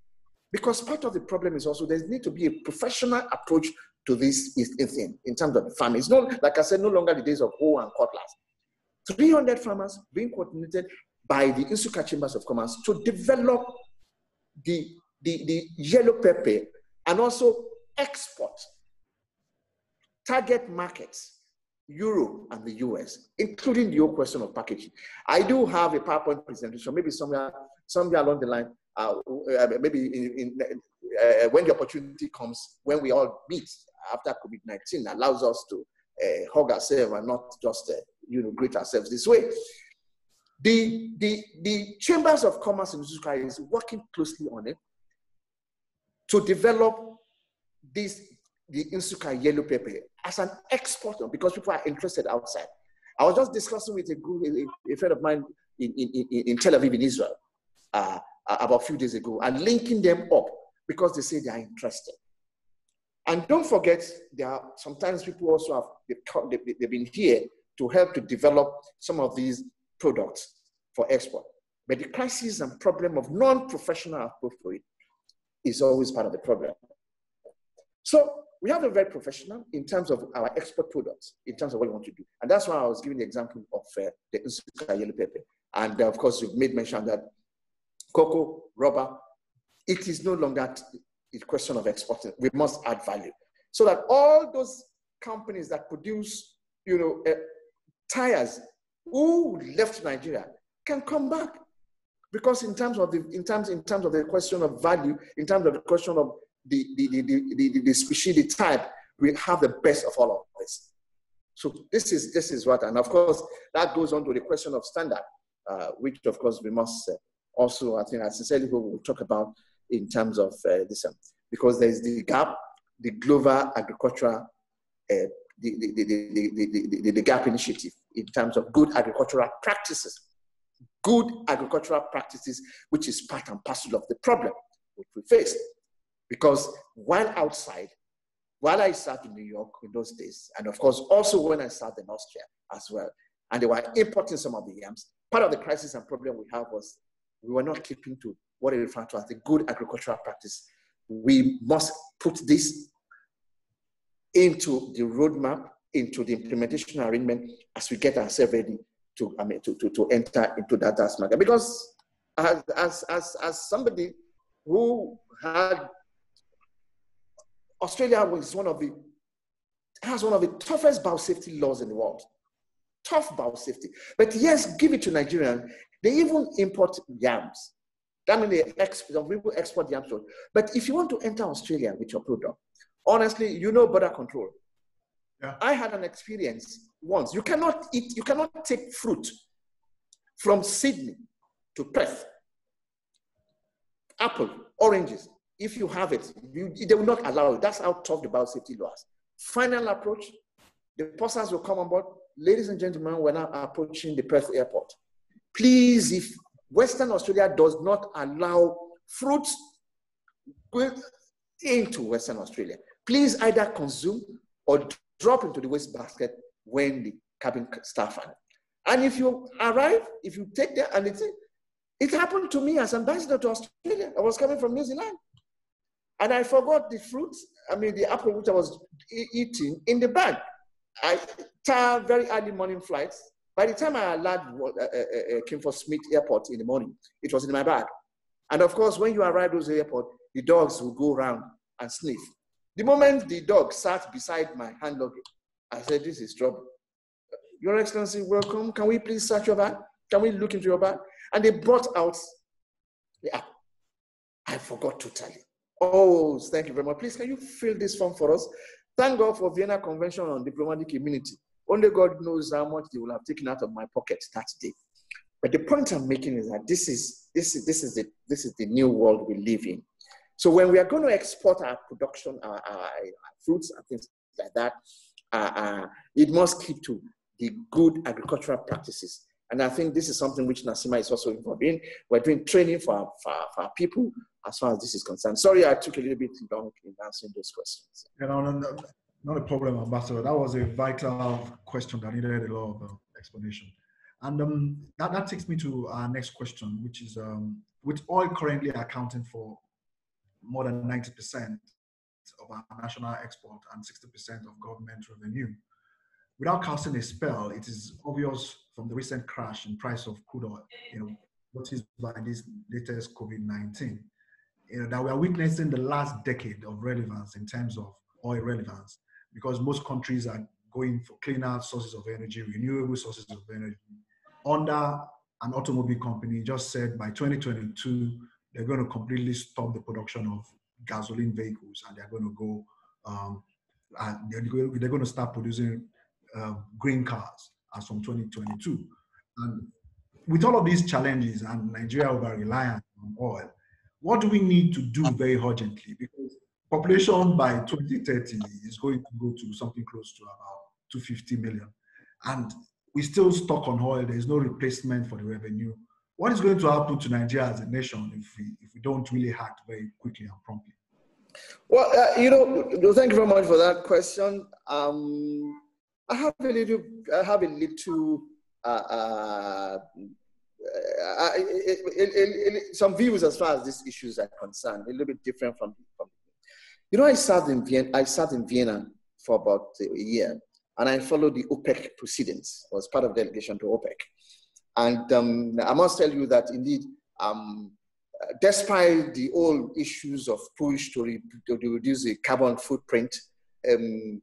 Because part of the problem is also there need to be a professional approach to this thing in terms of the farming. It's not, like I said, no longer the days of hoe and cutlass. 300 farmers being coordinated by the Nsukka chambers of commerce to develop the, the, the yellow pepper and also export target markets Europe and the US, including whole question of packaging. I do have a PowerPoint presentation, maybe somewhere, somewhere along the line, uh, uh maybe in, in uh, when the opportunity comes, when we all meet after COVID-19, allows us to uh, hug ourselves and not just, uh, you know, greet ourselves this way. The, the, the Chambers of Commerce in Nsukka is working closely on it to develop this the Nsukka yellow pepper as an exporter because people are interested outside. I was just discussing with a, good, a, a friend of mine in, in, in, Tel Aviv in Israel uh, about a few days ago and linking them up because they say they are interested. And don't forget, there are sometimes people also have they've, they've been here to help to develop some of these products for export. But the crisis and problem of non-professional appropriate is always part of the problem. So we have a very professional in terms of our export products, in terms of what we want to do. And that's why I was giving the example of uh, the Nsukka yellow pepper. And uh, of course, you've made mention that cocoa, rubber, it is no longer a question of exporting. We must add value. So that all those companies that produce, you know, uh, tires who left Nigeria can come back. Because in terms of the in terms in terms of the question of value, in terms of the question of the the, the, the, the, species, the type, will have the best of all of this. So this is this is what, and of course that goes on to the question of standard, uh, which of course we must uh, also, I think, I hope we'll talk about in terms of uh, this, um, because there is the gap, the global agricultural, uh, the, the, the, the, the, the, gap initiative in terms of good agricultural practices, good agricultural practices, which is part and parcel of the problem which we face. Because while outside, while I served in New York in those days, and of course also when I served in Austria as well, and they were importing some of the yams, part of the crisis and problem we have was we were not keeping to what I refer to as the good agricultural practice. We must put this into the roadmap, into the implementation arrangement as we get ourselves ready to, I mean, to, to, to enter into that task market. Because as, as, as, as somebody who had, Australia was one of the, has one of the toughest biosafety laws in the world. Tough biosafety. But yes, give it to Nigerians. They even import yams. That means they export, people export yams. But if you want to enter Australia with your product, honestly, you know border control. Yeah. I had an experience once. You cannot eat, you cannot take fruit from Sydney to Perth. Apple, oranges, if you have it, you, they will not allow it. That's how tough the biosafety laws. Final approach, the persons will come on board. Ladies and gentlemen, we're now approaching the Perth airport. Please, if Western Australia does not allow fruits into Western Australia, please either consume or drop into the waste basket when the cabin staff are. And if you arrive, if you take that, and it's, it happened to me as ambassador to Australia. I was coming from New Zealand. And I forgot the fruit, I mean, the apple which I was eating in the bag. I very early morning flights. By the time I landed uh, uh, uh, Kingsford Smith Airport in the morning, it was in my bag. And of course, when you arrive at the airport, the dogs will go around and sniff. The moment the dog sat beside my hand luggage, I said, This is trouble. Your Excellency, welcome. Can we please search your bag? Can we look into your bag? And they brought out the app. I forgot totally. Oh, thank you very much. Please, can you fill this form for us? Thank God for Vienna Convention on Diplomatic Immunity. Only God knows how much they will have taken out of my pocket that day. But the point I'm making is that this is this is this is the this is the new world we live in. So when we are going to export our production, our, our, our fruits and things like that, uh, uh, it must keep to the good agricultural practices. And I think this is something which NACCIMA is also involved in. We're doing training for for, for our people as far as this is concerned. Sorry, I took a little bit long in answering those questions. You know, not a problem, Ambassador. That was a vital question that needed a lot of uh, explanation. And um, that, that takes me to our next question, which is um, with oil currently accounting for more than 90% of our national export and 60% of government revenue. Without casting a spell, it is obvious from the recent crash in price of crude oil, you know, noticed by this latest COVID-19, you know, that we are witnessing the last decade of relevance in terms of oil relevance because most countries are going for cleaner sources of energy, renewable sources of energy. Under an automobile company just said by 2022, they're going to completely stop the production of gasoline vehicles and they're going to go, um, and they're going to start producing uh, green cars as from 2022. And with all of these challenges and Nigeria over reliance on oil, what do we need to do very urgently? Because population by 2030 is going to go to something close to about 250 million. And we're still stuck on oil. There is no replacement for the revenue. What is going to happen to Nigeria as a nation if we, if we don't really act very quickly and promptly? Well, uh, you know, thank you very much for that question. Um, I have a little, I have a little, uh, uh, some views as far as these issues are concerned, a little bit different from, from you know, I sat in Vienna, I sat in Vienna for about a year and I followed the OPEC proceedings. I was part of delegation to OPEC. And um, I must tell you that indeed, um, despite the old issues of push to, re to reduce the carbon footprint, um,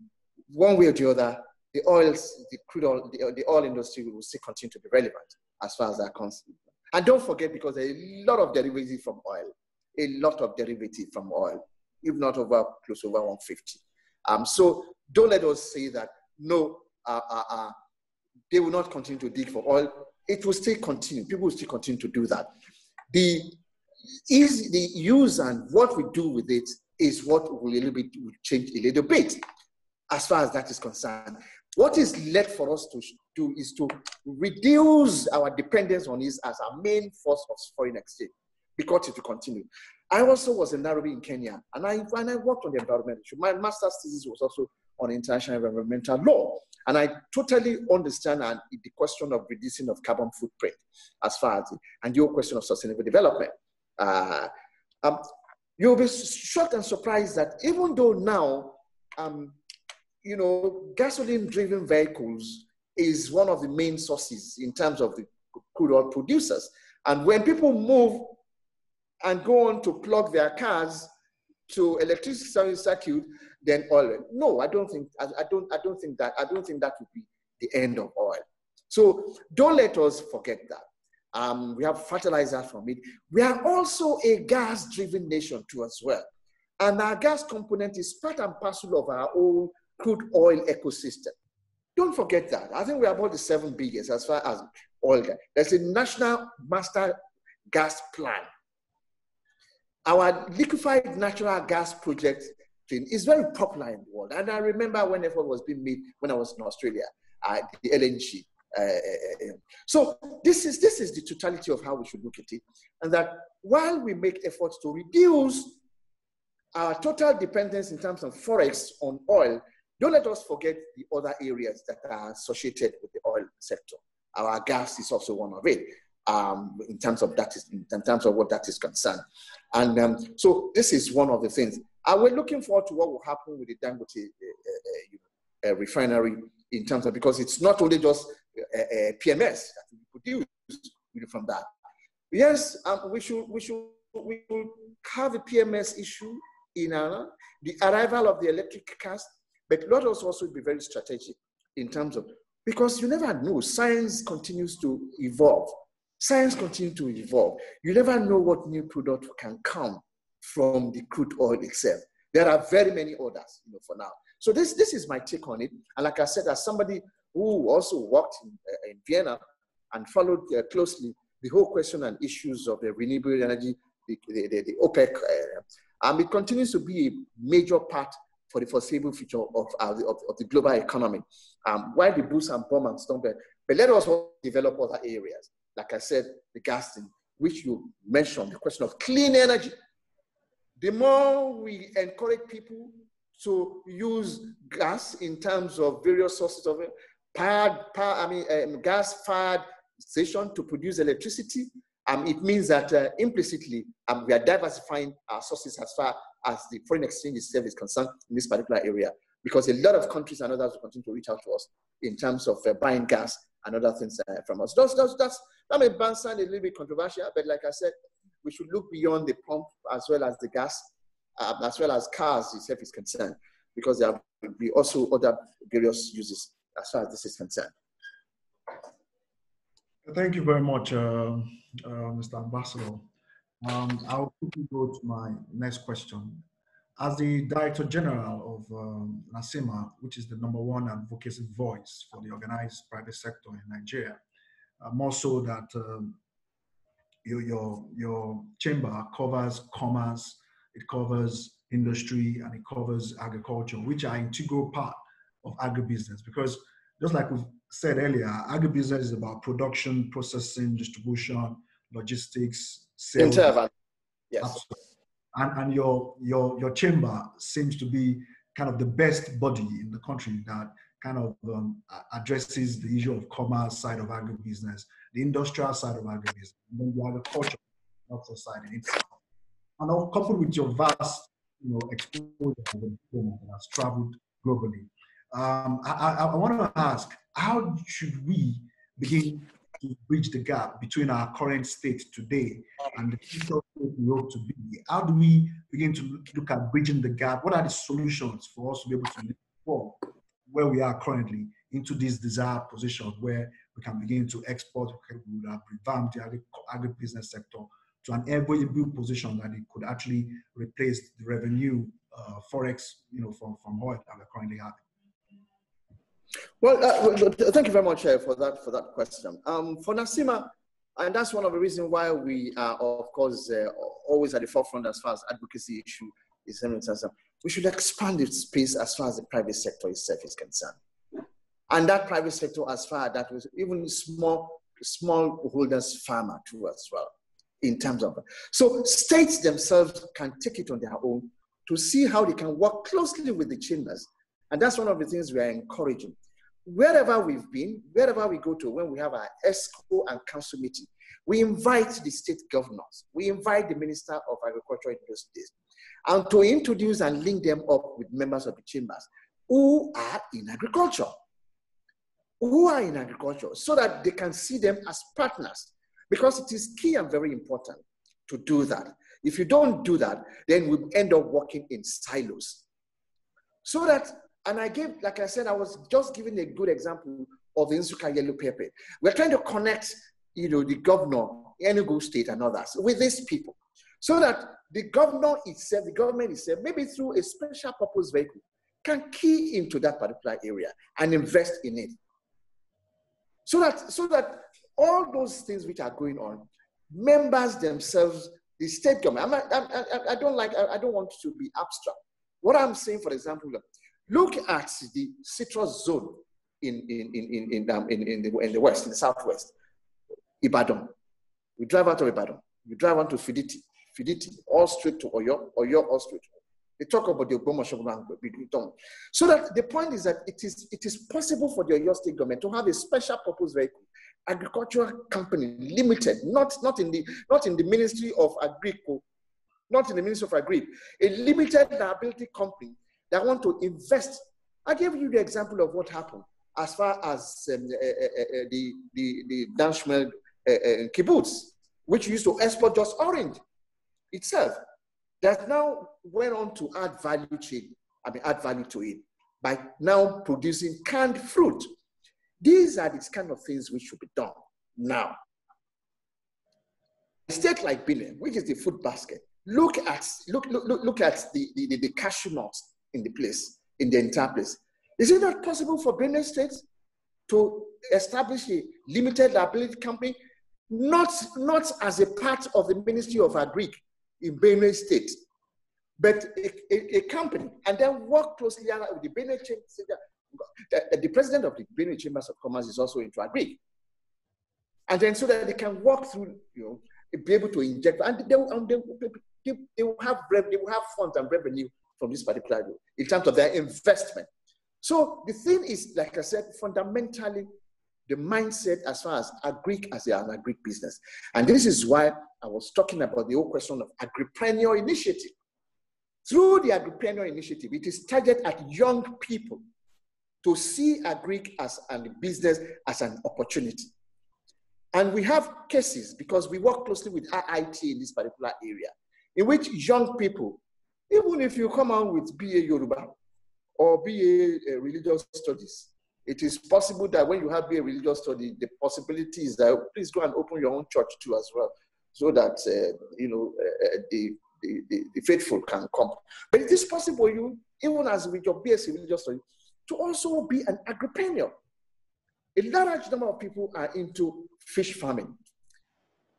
one way or the other, the oil, the crude oil, the, the oil industry will still continue to be relevant as far as that concerned. And don't forget, because there are a lot of derivatives from oil, a lot of derivatives from oil, if not over close over 150. Um, so don't let us say that no, uh, uh, uh, they will not continue to dig for oil. It will still continue. People will still continue to do that. The is the use and what we do with it is what will a little bit will change a little bit as far as that is concerned. What is left for us to do is to reduce our dependence on it as our main force of foreign exchange because it will continue. I also was in Nairobi in Kenya, and I, and I worked on the environment issue. My master's thesis was also on international environmental law. And I totally understand and the question of reducing of carbon footprint as far as, and your question of sustainable development. Uh, um, you'll be shocked and surprised that even though now, um, you know, gasoline-driven vehicles is one of the main sources in terms of the crude oil producers. And when people move and go on to plug their cars to electricity circuit, then oil. No, I don't think I, I, don't I don't think that I don't think that would be the end of oil. So don't let us forget that. Um, we have fertilizer from it. We are also a gas-driven nation too as well. And our gas component is part and parcel of our own crude oil ecosystem. Don't forget that. I think we are about the seven biggest as far as oil gas. There's a national master gas plan. Our liquefied natural gas project thing is very popular in the world. And I remember when effort was being made when I was in Australia, uh, the LNG. Uh, uh, uh, so this is this is the totality of how we should look at it, and that while we make efforts to reduce our total dependence in terms of forex on oil, don't let us forget the other areas that are associated with the oil sector. Our gas is also one of it. Um, in terms of that is in terms of what that is concerned, and um, so this is one of the things. And we're looking forward to what will happen with the Dangote uh, uh, uh, refinery in terms of because it's not only just PMS that we produce from that. Yes, um, we should we should we have a PMS issue in uh, the arrival of the electric cars, but let us also be very strategic in terms of because you never know. Science continues to evolve. Science continues to evolve. You never know what new product can come from the crude oil itself. There are very many others, you know, for now. So this, this is my take on it. And like I said, as somebody who also worked in, uh, in Vienna and followed uh, closely the whole question and issues of the renewable energy, the, the, the, OPEC, uh, um, it continues to be a major part for the foreseeable future of, of, of the global economy. Um, why the boost and bomb and stumble, but let us develop other areas. Like I said, the gas thing, which you mentioned, the question of clean energy the more we encourage people to use gas in terms of various sources of it, powered, power, I mean, um, gas-fired station to produce electricity, um, it means that uh, implicitly um, we are diversifying our sources as far as the foreign exchange itself is concerned in this particular area, because a lot of countries and others will continue to reach out to us in terms of uh, buying gas and other things uh, from us. That's, that's, that's, that may sound a little bit controversial, but like I said, we should look beyond the pump as well as the gas, um, as well as cars itself is concerned, because there will be also other various uses as far as this is concerned. Thank you very much, uh, uh, Mr. Ambassador. Um, I'll quickly go to my next question. As the Director General of um, NACCIMA, which is the number one advocacy voice for the organized private sector in Nigeria, uh, more so that um, your, your, your chamber covers commerce, it covers industry, and it covers agriculture, which are integral part of agribusiness. Because just like we've said earlier, agribusiness is about production, processing, distribution, logistics, Interval. Yes. And, and your, your, your chamber seems to be kind of the best body in the country that kind of um, addresses the issue of commerce side of agribusiness, the industrial side of agribusiness, and then the agriculture side in itself. And coupled with your vast you know, exposure that has traveled globally, um, I, I, I want to ask, how should we begin to bridge the gap between our current state today and the future state we hope to be? How do we begin to look at bridging the gap? What are the solutions for us to be able to move where we are currently into this desired position where we can begin to export, we have revamped the agri- agribusiness sector to an enviable position that it could actually replace the revenue uh, forex, you know, from, from oil that we're currently having. Well, uh, thank you very much uh, for that for that question. Um, for NACCIMA, and that's one of the reasons why we are, of course, uh, always at the forefront as far as advocacy issue is concerned. We should expand its space as far as the private sector itself is concerned, and that private sector, as far as that was even small small holders farmer too as well, in terms of so states themselves can take it on their own to see how they can work closely with the chambers and that's one of the things we are encouraging. Wherever we've been, wherever we go to, when we have our EXCO and council meeting, we invite the state governors, we invite the Minister of Agriculture in those states, and to introduce and link them up with members of the chambers who are in agriculture. Who are in agriculture, so that they can see them as partners. Because it is key and very important to do that. If you don't do that, then we end up working in silos. So that and I gave, like I said, I was just giving a good example of the Nsukka yellow pepper. We're trying to connect, you know, the governor, Enugu state and others with these people. So that the governor itself, the government itself, maybe through a special purpose vehicle, can key into that particular area and invest in it. So that, so that all those things which are going on, members themselves, the state government, I'm, I'm, I, I don't like, I, I don't want to be abstract. What I'm saying, for example, Look at the citrus zone in, in, in, in, um, in, in, the, in the west, in the southwest. Ibadan. We drive out of Ibadan. We drive on to Fiditi. Fiditi, all straight to Oyo, Oyo, all straight. They talk about the Ogbomoso don't. So that the point is that it is, it is possible for the Oyo state government to have a special purpose vehicle, agricultural company, limited, not, not, in, the, not in the Ministry of Agri, not in the Ministry of Agri, a limited liability company that want to invest. I gave you the example of what happened as far as um, uh, uh, uh, the, the, the Danshmel uh, uh, kibbutz, which used to export just orange itself, that now went on to add value chain, I mean, add value to it by now producing canned fruit. These are the kind of things which should be done now. A state like Benue, which is the food basket, look at look look look, look at the, the, the cashew nuts in the place, in the entire place. Is it not possible for Benue State to establish a limited liability company, not, not as a part of the Ministry of Agri in Benue State, but a, a, a, company, and then work closely with the Benue Chamber. The, the president of the Benue Chambers of Commerce is also into Agri. And then so that they can walk through, you know, be able to inject, and they, and they, they, they will have they will have funds and revenue from this particular group in terms of their investment. So the thing is, like I said, fundamentally, the mindset as far as agri as an agri business. And this is why I was talking about the whole question of agripreneur initiative. Through the agripreneur initiative, it is targeted at young people to see agri as a business as an opportunity. And we have cases because we work closely with IIT in this particular area, in which young people even if you come out with BA Yoruba or BA uh, religious studies, it is possible that when you have BA religious study, the possibility is that please go and open your own church too as well, so that uh, you know uh, uh the, the, the, the, faithful can come. But it is possible you, even as with your BSc religious study, to also be an agripreneur. A large number of people are into fish farming.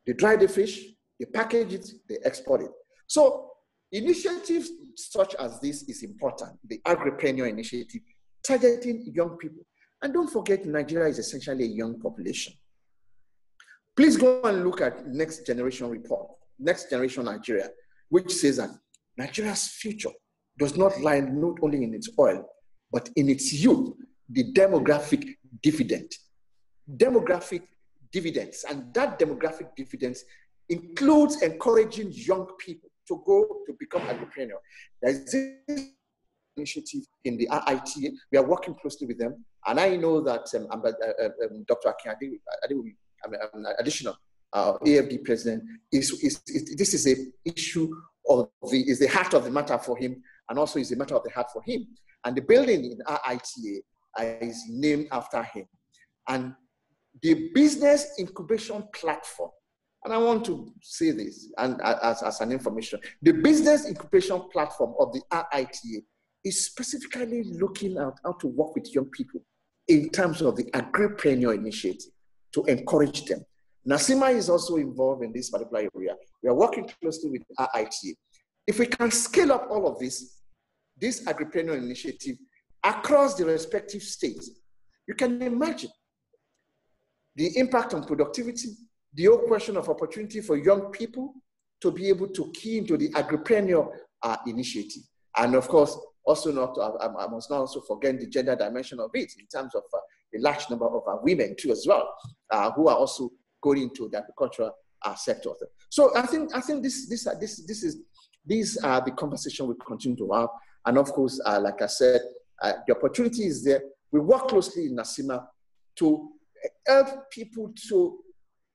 They dry the fish, they package it, they export it. So initiatives such as this is important. The Agripreneur Initiative, targeting young people. And don't forget, Nigeria is essentially a young population. Please go and look at Next Generation report, Next Generation Nigeria, which says that Nigeria's future does not lie not only in its oil, but in its youth, the demographic dividend. Demographic dividends, and that demographic dividends includes encouraging young people to go to become entrepreneur. There is this initiative in the IITA. We are working closely with them, and I know that um, uh, uh, um, Dr. Akin, I think, I think we, um, additional uh, AFD president, is, is, is, this is a issue of the is the heart of the matter for him, and also is a matter of the heart for him. And the building in IITA is named after him. And the business incubation platform, and I want to say this and as, as an information, the business incubation platform of the IITA is specifically looking at how to work with young people in terms of the agripreneur initiative to encourage them. NACCIMA is also involved in this particular area. We are working closely with IITA. If we can scale up all of this, this agripreneur initiative across the respective states, you can imagine the impact on productivity, the whole question of opportunity for young people to be able to key into the agripreneur uh, initiative. And of course, also not, I, I, must not also forget the gender dimension of it in terms of uh, a large number of uh, women too as well, uh, who are also going into the agricultural uh, sector. So I think, I think this, this, uh, this, this is, these are the conversation we continue to have. And of course, like I said, the opportunity is there. We work closely in NACCIMA to help people to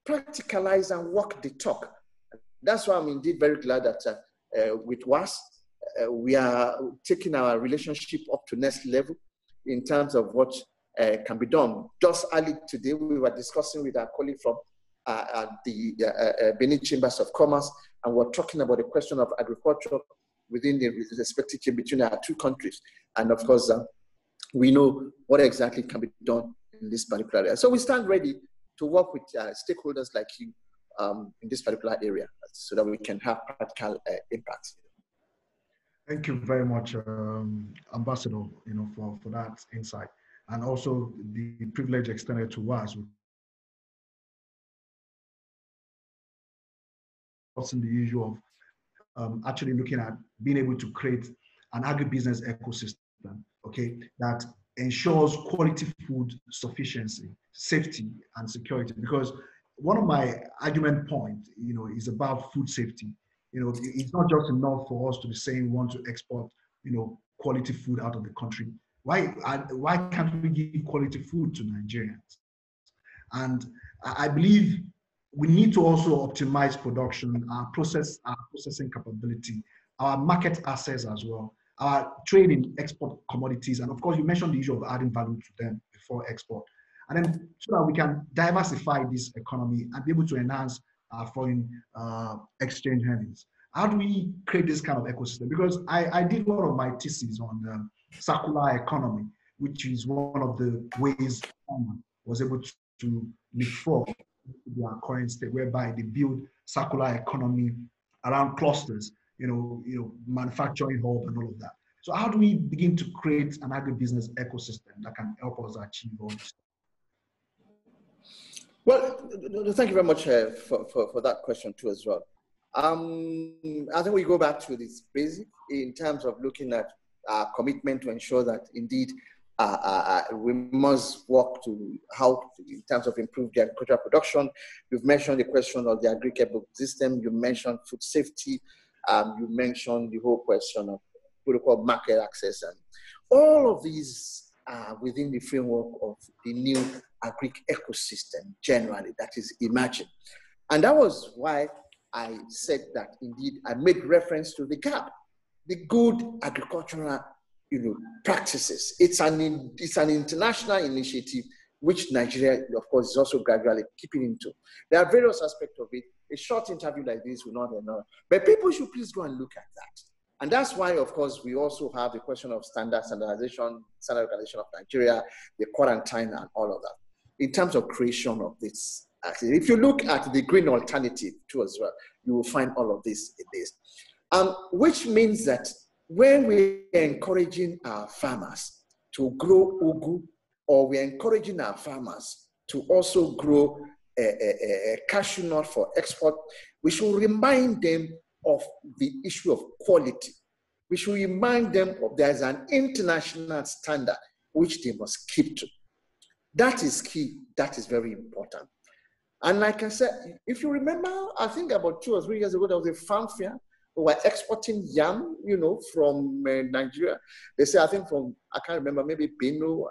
practicalize and walk the talk. That's why I'm indeed very glad that uh, uh, with WAAS, uh, we are taking our relationship up to next level in terms of what uh, can be done. Just early today, we were discussing with our colleague from uh, the uh, Benin Chambers of Commerce, and we're talking about the question of agriculture within the respective between our two countries. And of course, we know what exactly can be done in this particular area. So we stand ready to work with uh, stakeholders like you um, in this particular area so that we can have practical uh, impacts. Thank you very much, um, Ambassador, you know, for, for that insight and also the privilege extended to us. in the issue of um, actually looking at being able to create an agribusiness ecosystem, okay, that ensures quality food sufficiency, safety, and security. Because one of my argument point, you know, is about food safety. You know, it's not just enough for us to be saying we want to export, you know, quality food out of the country. Why, why can't we give quality food to Nigerians? And I believe we need to also optimize production, our process, our processing capability, our market access as well, our trade in export commodities, and of course, you mentioned the issue of adding value to them before export, and then so that we can diversify this economy and be able to enhance our foreign uh, exchange earnings. How do we create this kind of ecosystem? Because I, I did one of my theses on um, circular economy, which is one of the ways China was able to, to leapfrog their current state, whereby they build circular economy around clusters you know, you know, manufacturing hub and all of that. So how do we begin to create an agribusiness ecosystem that can help us achieve all this? Well, thank you very much uh, for, for, for, that question too as well. Um, I think we go back to this basic in terms of looking at our commitment to ensure that indeed uh, uh, uh we must work to how in terms of improve the agricultural production. You've mentioned the question of the agri-cable system. You mentioned food safety. Um, you mentioned the whole question of protocol market access, and all of these are within the framework of the new agri ecosystem generally that is emerging. And that was why I said that indeed I made reference to the gap, the good agricultural you know, practices. It's an, it's an international initiative which Nigeria, of course, is also gradually keeping into. There are various aspects of it a short interview like this will not enough. But people should please go and look at that. And that's why, of course, we also have the question of standard standardization, standard organization of Nigeria, the quarantine, and all of that. In terms of creation of this, actually, if you look at the green alternative too as well, you will find all of this in this. Um, which means that when we're encouraging our farmers to grow ugu, or we're encouraging our farmers to also grow a, a, a cashew nut for export, we should remind them of the issue of quality. We should remind them of there's an international standard which they must keep to. That is key. That is very important. And like I said, if you remember, I think about two or three years ago, there was a farm fair. We were exporting yam, you know, from uh, Nigeria. They say, I think from, I can't remember, maybe Benue.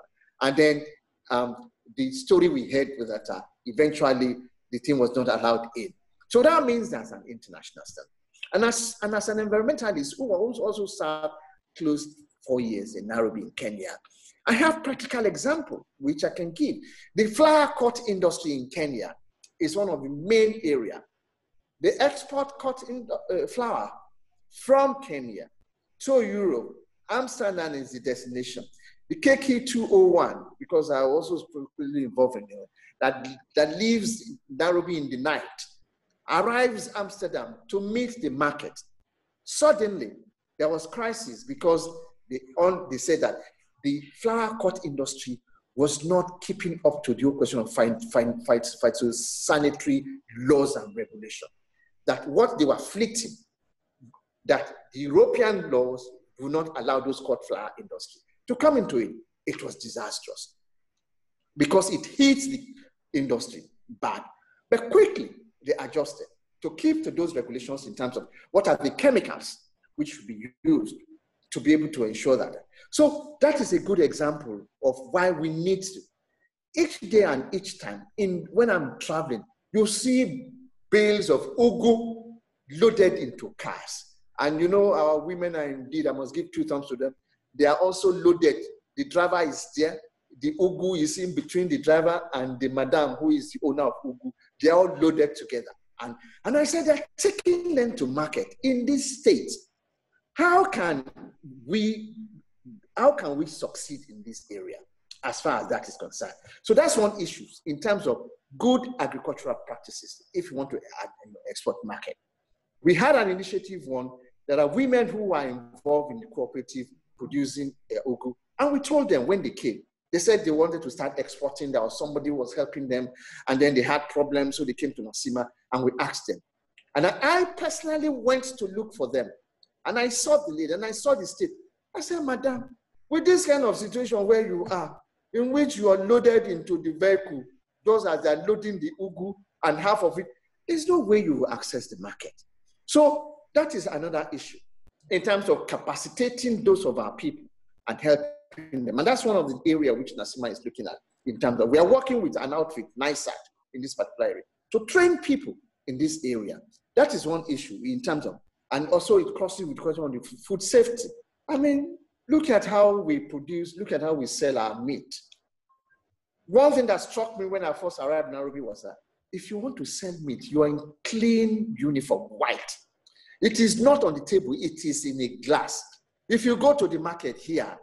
And then um, the story we heard was that uh, eventually the team was not allowed in. So that means there's an international standard. And as, and as an environmentalist who also served close four years in Nairobi in Kenya, I have practical example which I can give. The flower cut industry in Kenya is one of the main area. They export cotton uh, flower from Kenya to Europe. Amsterdam is the destination. The KK 201, because I also really involved in it, that, that leaves Nairobi in the night, arrives Amsterdam to meet the market. Suddenly, there was crisis because they, on, they said that the flower cut industry was not keeping up to the question of fight, fight, fight, fight, so sanitary laws and regulation. That what they were afflicting, that the European laws do not allow those cut flower industry to come into it. It was disastrous because it hits the industry bad. But quickly, they adjusted to keep to those regulations in terms of what are the chemicals which should be used to be able to ensure that. So that is a good example of why we need to. Each day and each time, in when I'm traveling, you see bales of ugu loaded into cars. And you know, our women are indeed, I must give two thumbs to them. They are also loaded. The driver is there. The ugu is in between the driver and the madam who is the owner of ugu. They are all loaded together. And, and I said, they're taking them to market in this state. How can we how can we succeed in this area as far as that is concerned? So that's one issue in terms of good agricultural practices if you want to export market. We had an initiative one there are women who are involved in the cooperative producing uh, ugu, and we told them when they came, they said they wanted to start exporting. There was somebody was helping them, and then they had problems, so they came to NACCIMA, and we asked them. And I personally went to look for them and I saw the lady and I saw the state. I said, Madam, with this kind of situation where you are, in which you are loaded into the vehicle, those as they're loading the ugu and half of it, there's no way you will access the market. So that is another issue in terms of capacitating those of our people and helping them. And that's one of the area which NACCIMA is looking at in terms of we are working with an outfit, NISAT, in this particular area, to train people in this area. That is one issue in terms of and also it crosses with question on the food safety. I mean, look at how we produce, look at how we sell our meat. One thing that struck me when I first arrived in Nairobi was that if you want to sell meat, you are in clean uniform, white. It is not on the table, it is in a glass. If you go to the market here,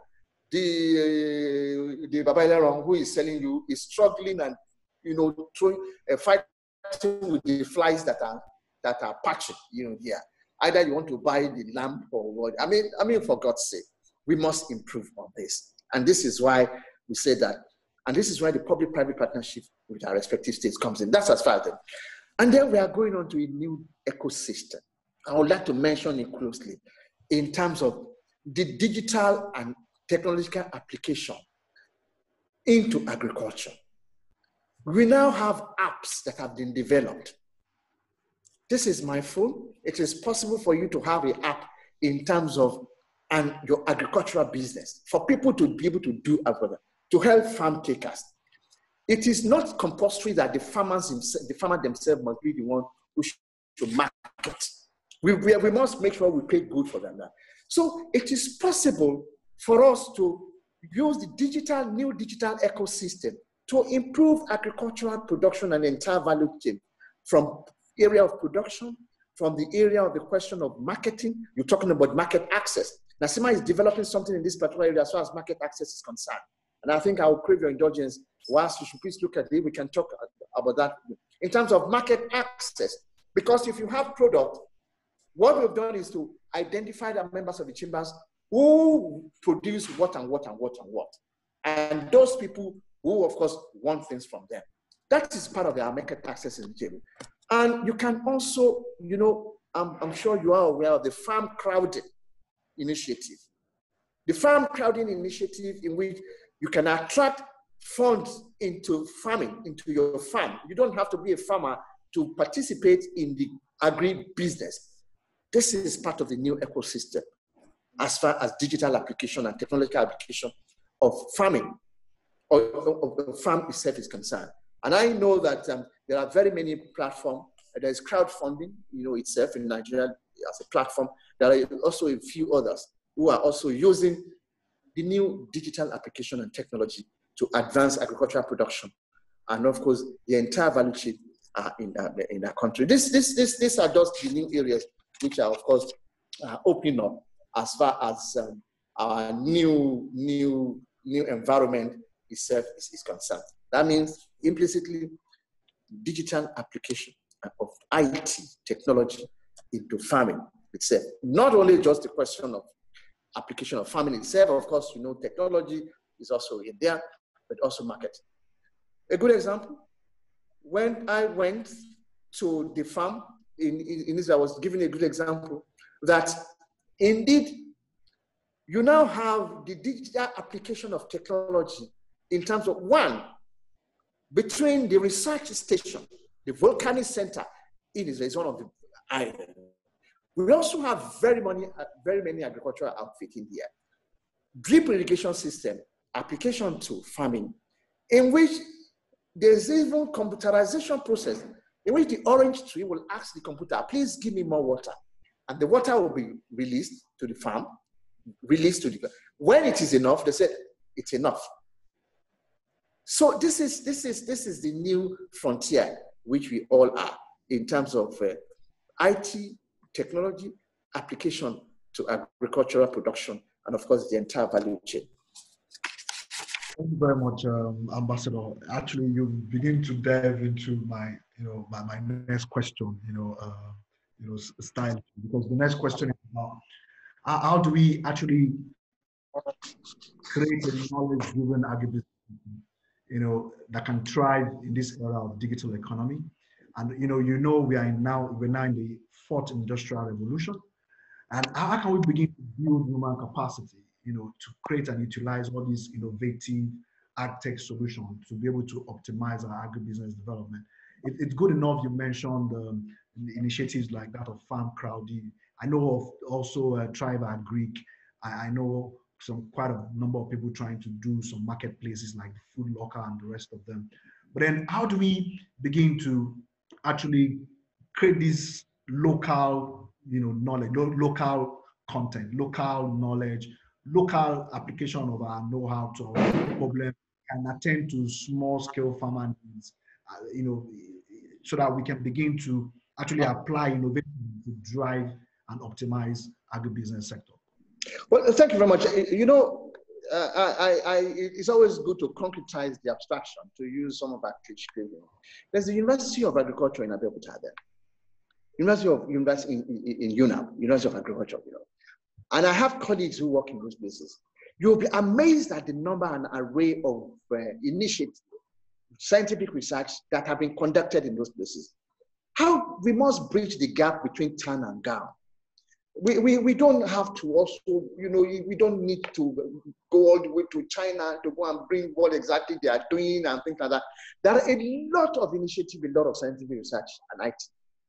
the, uh, the Baba who is selling you is struggling and, you know, throwing, uh, fighting with the flies that are, that are patching, you know, here. Either you want to buy the lamp or what. I mean, I mean, for God's sake, we must improve on this. And this is why we say that. And this is why the public-private partnership with our respective states comes in. That's as far as. And then we are going on to a new ecosystem. I would like to mention it closely in terms of the digital and technological application into agriculture. We now have apps that have been developed this is my phone. It is possible for you to have an app in terms of and your agricultural business for people to be able to do agriculture, to help farm takers. It is not compulsory that the farmers the farmer themselves must be the one who should market. We, we, we must make sure we pay good for them. So it is possible for us to use the digital, new digital ecosystem to improve agricultural production and entire value chain from area of production, from the area of the question of marketing. You're talking about market access. NACCIMA is developing something in this particular area as far as market access is concerned. And I think I will crave your indulgence. Whilst you should please look at it, we can talk about that in terms of market access. Because if you have product, what we've done is to identify the members of the chambers who produce what and what and what and what. And those people who, of course, want things from them. That is part of our market access initiative. And you can also, you know, I'm, I'm sure you are aware of the Farmcrowdy initiative. The Farmcrowdy initiative in which you can attract funds into farming, into your farm. You don't have to be a farmer to participate in the agri business. This is part of the new ecosystem as far as digital application and technological application of farming or of farm itself is concerned. And I know that um, there are very many platforms. There is crowdfunding, you know, itself in Nigeria as a platform. There are also a few others who are also using the new digital application and technology to advance agricultural production. And of course, the entire value chain uh, in, uh, in our country. This, this, this, these are just the new areas which are, of course, uh, opening up as far as um, our new, new, new environment itself is, is concerned. That means implicitly digital application of IT technology into farming itself. Not only just the question of application of farming itself, of course, you know, technology is also in there, but also market. A good example, when I went to the farm in, in, in I was giving a good example that indeed you now have the digital application of technology in terms of one, between the research station, the Volcani Center Israel is one of the islands. We also have very many, uh, very many agricultural outfits in here. Drip irrigation system, application to farming, in which there's even computerization process in which the orange tree will ask the computer, please give me more water. And the water will be released to the farm, released to the, when it is enough, they said, it's enough. So this is, this is, this is the new frontier which we all are in terms of uh, IT, technology, application to agricultural production, and of course the entire value chain. Thank you very much, um, Ambassador. Actually, you begin to dive into my, you know, my, my next question, you know, uh, you know, style, because the next question is about how, do we actually create a knowledge-driven agribusiness, you know, that can thrive in this era of digital economy. And you know, you know, we are now we're now in the fourth industrial revolution, and how can we begin to build human capacity you know, to create and utilize all these innovative ag tech solutions to be able to optimize our agribusiness development. It, it's good enough you mentioned um, initiatives like that of Farmcrowdy. I know of also uh, Thrive Agric. I, I, know some quite a number of people trying to do some marketplaces like Food Locker and the rest of them. But then how do we begin to actually create this local, you know, knowledge, lo- local content, local knowledge local application of our know-how to our problem can attend to small-scale farmer needs, you know, so that we can begin to actually apply innovation to drive and optimize agribusiness sector. Well, thank you very much. You know, uh, I, I, it's always good to concretize the abstraction, to use some of our teach There's the University of Agriculture in Abeokuta there. University of University in, in, in UNAB, University of Agriculture, you know. And I have colleagues who work in those places. You'll be amazed at the number and array of uh, initiatives, scientific research that have been conducted in those places. How we must bridge the gap between town and gown. We, we, we don't have to also, you know, we don't need to go all the way to China to go and bring what exactly they are doing and things like that. There are a lot of initiative, a lot of scientific research and IT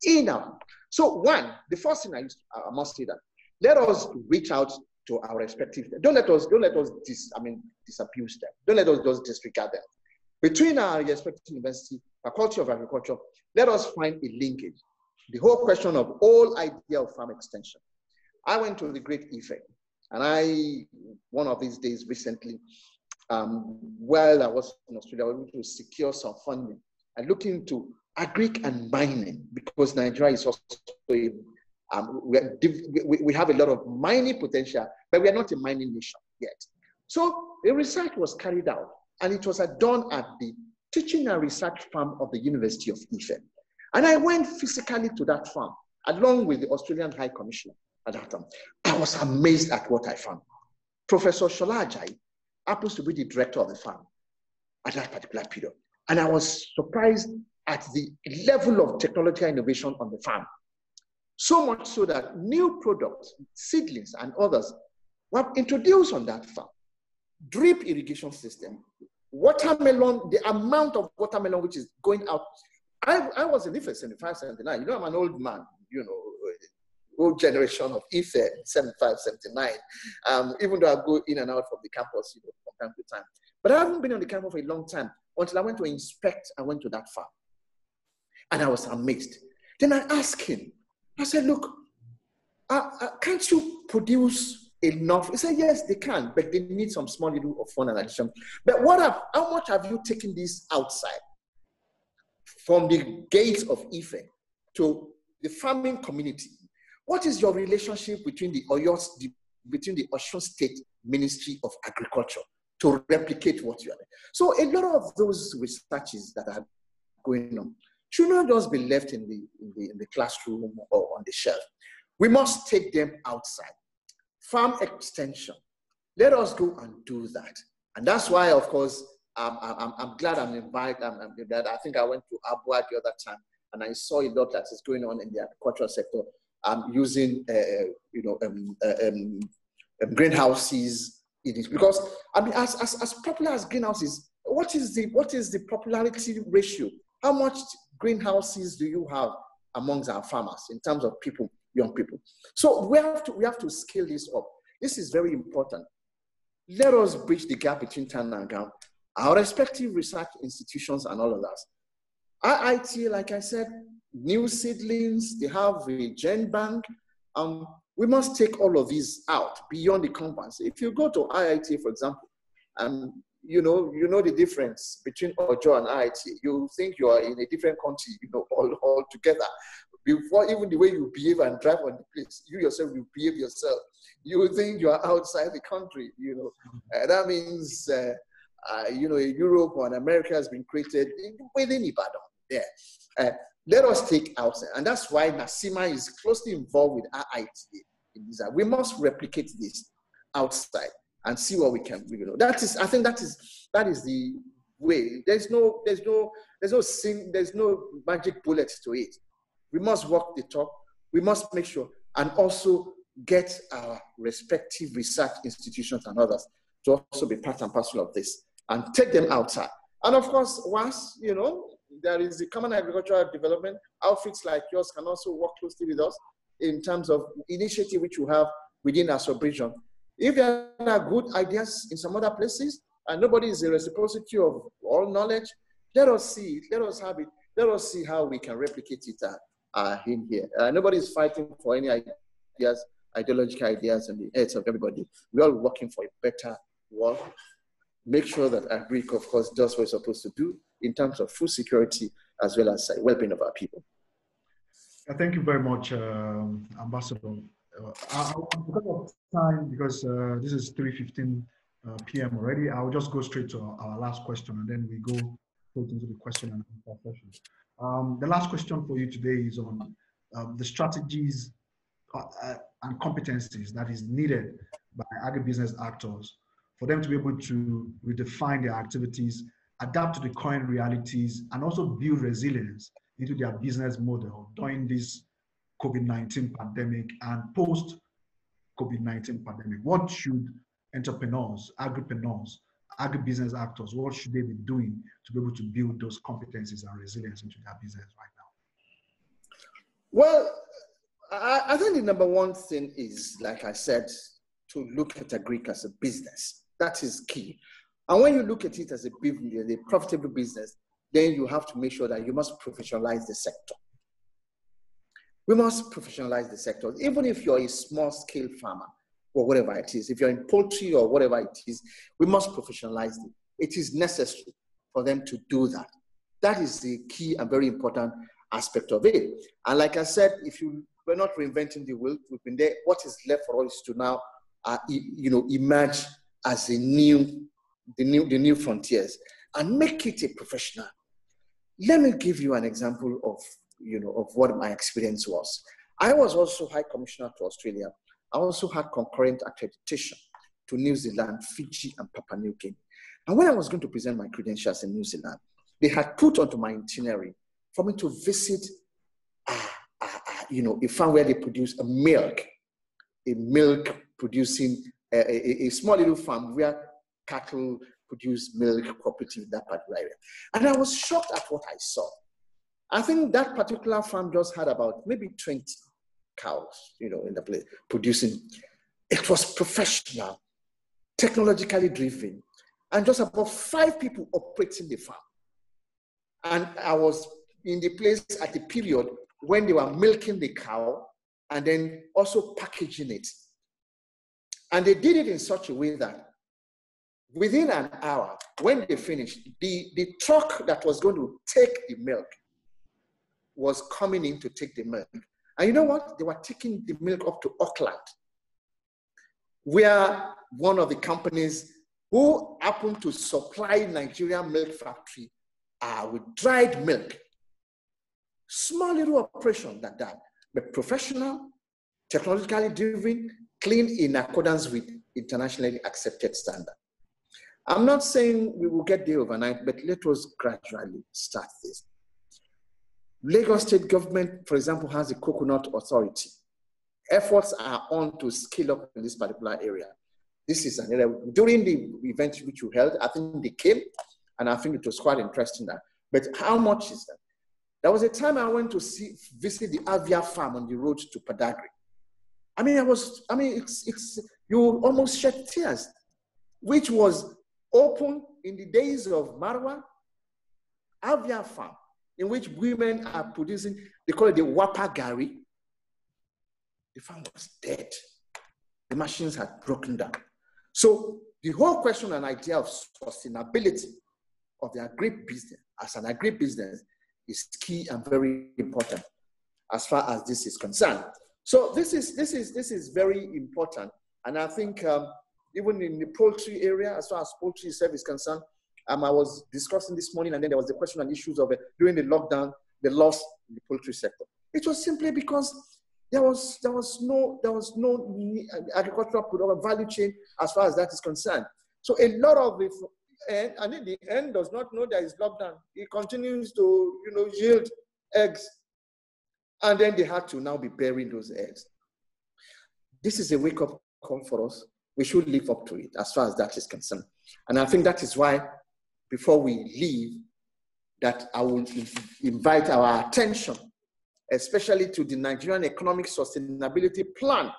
in now. So one, the first thing I, used I must say that let us reach out to our respective. Don't let us don't let us dis, I mean disabuse them. Don't let us just disregard them. Between our respective university, faculty of agriculture, let us find a linkage. The whole question of all idea of farm extension. I went to the Great Ife, and I one of these days recently, um, while I was in Australia, I was able to secure some funding and look into agric and mining because Nigeria is also a um, we, we have a lot of mining potential, but we are not a mining nation yet. So a research was carried out, and it was uh, done at the teaching and research farm of the University of Ife. And I went physically to that farm, along with the Australian High Commissioner. at that time. I was amazed at what I found. Professor Shola Ajayi happens to be the director of the farm at that particular period. And I was surprised at the level of technological innovation on the farm. So much so that new products, seedlings, and others were introduced on that farm. Drip irrigation system, watermelon, the amount of watermelon which is going out. I, I was in Ife 75, 79. You know, I'm an old man, you know, old generation of Ife 75, 79. Um, even though I go in and out from the campus, you know, from time to time. But I haven't been on the campus for a long time until I went to inspect, I went to that farm. And I was amazed. Then I asked him, I said, look, uh, uh, can't you produce enough? He said, yes, they can, but they need some small little of fun and addition. But what have, how much have you taken this outside? From the gates of Ife to the farming community. What is your relationship between the the, between the Osun State Ministry of Agriculture to replicate what you are doing? So a lot of those researches that are going on should not just be left in the, in the, in the classroom or on the shelf. We must take them outside. Farm extension. Let us go and do that. And that's why, of course, I'm, I'm, I'm glad I'm invited. I'm, I'm, that I think I went to Abua the other time and I saw a lot that is going on in the agricultural sector. I'm using, uh, you know, um, uh, um, um, greenhouses in it because I mean, as, as, as popular as greenhouses, what is the what is the popularity ratio? How much greenhouses do you have amongst our farmers in terms of people, young people? So we have to, we have to scale this up. This is very important. Let us bridge the gap between Tan and Gam, our respective research institutions and all of that. IIT, like I said, new seedlings, they have a gene bank. Um, we must take all of these out beyond the compounds. If you go to IIT, for example, um, you know, you know the difference between Ojo and IIT. You think you are in a different country, you know, all, all together. Before even the way you behave and drive on the place, you yourself you behave yourself. You think you are outside the country, you know. Uh, that means, uh, uh, you know, Europe or America has been created within Ibadan. There. Uh, let us take outside. And that's why NACCIMA is closely involved with IIT in this. We must replicate this outside and see what we can you know that is i think that is that is the way there's no there's no there's no sim, there's no magic bullet to it we must walk the talk. We must make sure and also get our respective research institutions and others to also be part and parcel of this and take them outside. And of course once you know there is the common agricultural development outfits like yours can also work closely with us in terms of initiative which you have within our sub-region. If there are good ideas in some other places and nobody is a reciprocity of all knowledge, let us see it, let us have it, let us see how we can replicate it uh, in here. Uh, nobody is fighting for any ideas, ideological ideas in the heads of everybody. We're all working for a better world. Make sure that Agric, of course, does what it's supposed to do in terms of food security as well as uh, well-being of our people. Thank you very much, um, Ambassador. Uh, I, because of time, because uh, this is 3.15 uh, p.m. already, I'll just go straight to our, our, last question and then we go into the question and answer session. Um, the last question for you today is on um, the strategies uh, uh, and competencies that is needed by agribusiness actors for them to be able to redefine their activities, adapt to the current realities, and also build resilience into their business model during this COVID-19 pandemic and post COVID-19 pandemic? What should entrepreneurs, agripreneurs, agribusiness actors, what should they be doing to be able to build those competencies and resilience into their business right now? Well, I, I think the number one thing is, like I said, to look at Agric as a business. That is key. And when you look at it as a business, a profitable business, then you have to make sure that you must professionalize the sector. We must professionalize the sector. Even if you're a small scale farmer or whatever it is, if you're in poultry or whatever it is, we must professionalize it. It is necessary for them to do that. That is the key and very important aspect of it. And like I said, if you we're not reinventing the wheel, we've been there. What is left for us to now, uh, you know, emerge as a new, the new, the new frontiers, and make it a professional. Let me give you an example of you know, of what my experience was. I was also High Commissioner to Australia. I also had concurrent accreditation to New Zealand, Fiji, and Papua New Guinea. And when I was going to present my credentials in New Zealand, they had put onto my itinerary for me to visit, uh, uh, uh, you know, a farm where they produce a milk, a milk producing a, a, small little farm where cattle produce milk cooperative in that particular area. And I was shocked at what I saw. I think that particular farm just had about maybe 20 cows, you know, in the place producing. It was professional, technologically driven, and just about five people operating the farm. And I was in the place at the period when they were milking the cow and then also packaging it. And they did it in such a way that within an hour, when they finished, the, the truck that was going to take the milk was coming in to take the milk. And you know what? They were taking the milk up to Auckland, where one of the companies who happened to supply Nigerian milk factory uh, with dried milk. Small little operation like that, but professional, technologically driven, clean in accordance with internationally accepted standard. I'm not saying we will get there overnight, but let us gradually start this. Lagos state government, for example, has a coconut authority. Efforts are on to scale up in this particular area. This is an area, during the event which you held, I think they came, and I think it was quite interesting that. But how much is that? There was a time I went to see, visit the Avia farm on the road to Badagry. I mean, I was, I mean, it's, it's, you almost shed tears, which was open in the days of Marwa, Avia farm in which women are producing, they call it the Wapa Gari. The farm was dead. The machines had broken down. So the whole question and idea of sustainability of the agri-business as an agri-business is key and very important as far as this is concerned. So this is this is this is very important, and I think um, even in the poultry area, as far as poultry service is concerned, um, I was discussing this morning, and then there was the question and issues of uh, during the lockdown, the loss in the poultry sector. It was simply because there was there was no there was no agricultural product value chain as far as that is concerned. So a lot of it, and, and the end does not know there is lockdown. It continues to you know yield eggs, and then they had to now be burying those eggs. This is a wake up call for us. We should live up to it as far as that is concerned. And I think that is why before we leave that I will invite our attention, especially to the Nigerian Economic Sustainability Plan.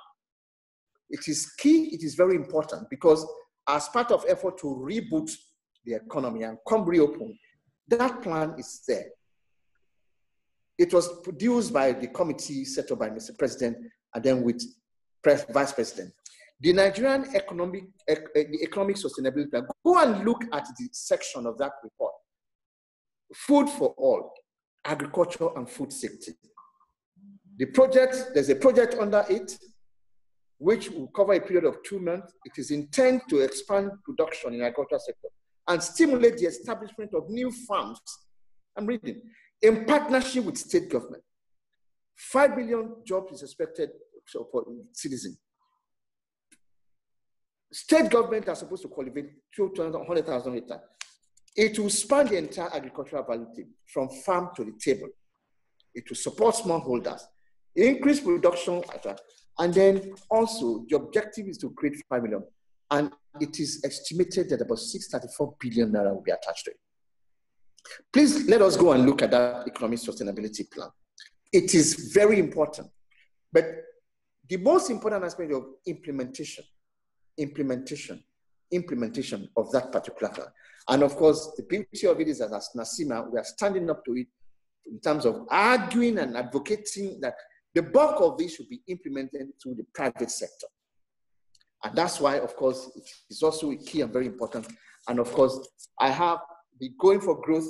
It is key, it is very important because as part of effort to reboot the economy and come reopen, that plan is there. It was produced by the committee set up by Mr. President and then with Vice President. The Nigerian economic, the economic sustainability plan, go and look at the section of that report. Food for all, agriculture and food safety. The project, there's a project under it, which will cover a period of two months. It is intended to expand production in the agricultural sector and stimulate the establishment of new farms. I'm reading. In partnership with state government. Five billion jobs is expected for citizens. State government are supposed to cultivate 200,000 hectares. It will span the entire agricultural value chain from farm to the table. It will support smallholders, increase production, and then also the objective is to create 5 million. And it is estimated that about 634 billion naira will be attached to it. Please let us go and look at that economic sustainability plan. It is very important. But the most important aspect of implementation implementation, implementation of that particular plan. And of course, the beauty of it is that as NACCIMA, we are standing up to it in terms of arguing and advocating that the bulk of this should be implemented through the private sector. And that's why, of course, it is also a key and very important. And of course, I have the going for growth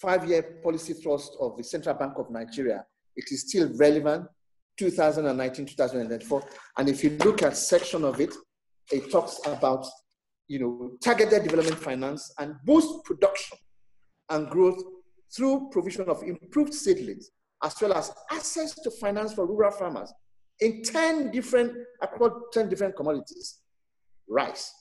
five-year policy thrust of the Central Bank of Nigeria. It is still relevant, 2019, 2024. And if you look at section of it, it talks about you know, targeted development finance and boost production and growth through provision of improved seedlings as well as access to finance for rural farmers in 10 different, across 10 different commodities rice,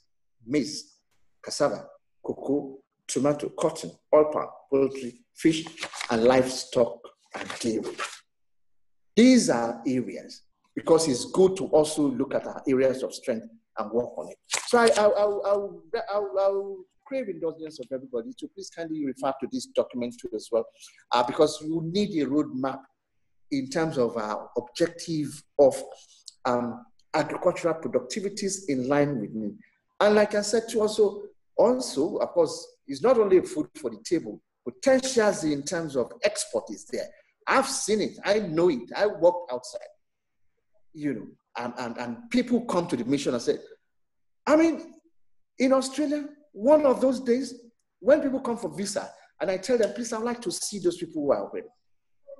maize, cassava, cocoa, tomato, cotton, oil palm, poultry, fish, and livestock and dairy. These are areas because it's good to also look at our areas of strength and work on it. So I, I, I'll, I'll, I'll crave indulgence of everybody to please kindly refer to this document too as well, uh, because you need a roadmap in terms of our objective of um, agricultural productivities in line with me. And like I said to also, also, of course, it's not only food for the table, potentials in terms of export is there. I've seen it, I know it, I walk outside, you know, and, and, and people come to the mission and say, I mean, in Australia, one of those days, when people come for visa, and I tell them, please, I'd like to see those people who are already.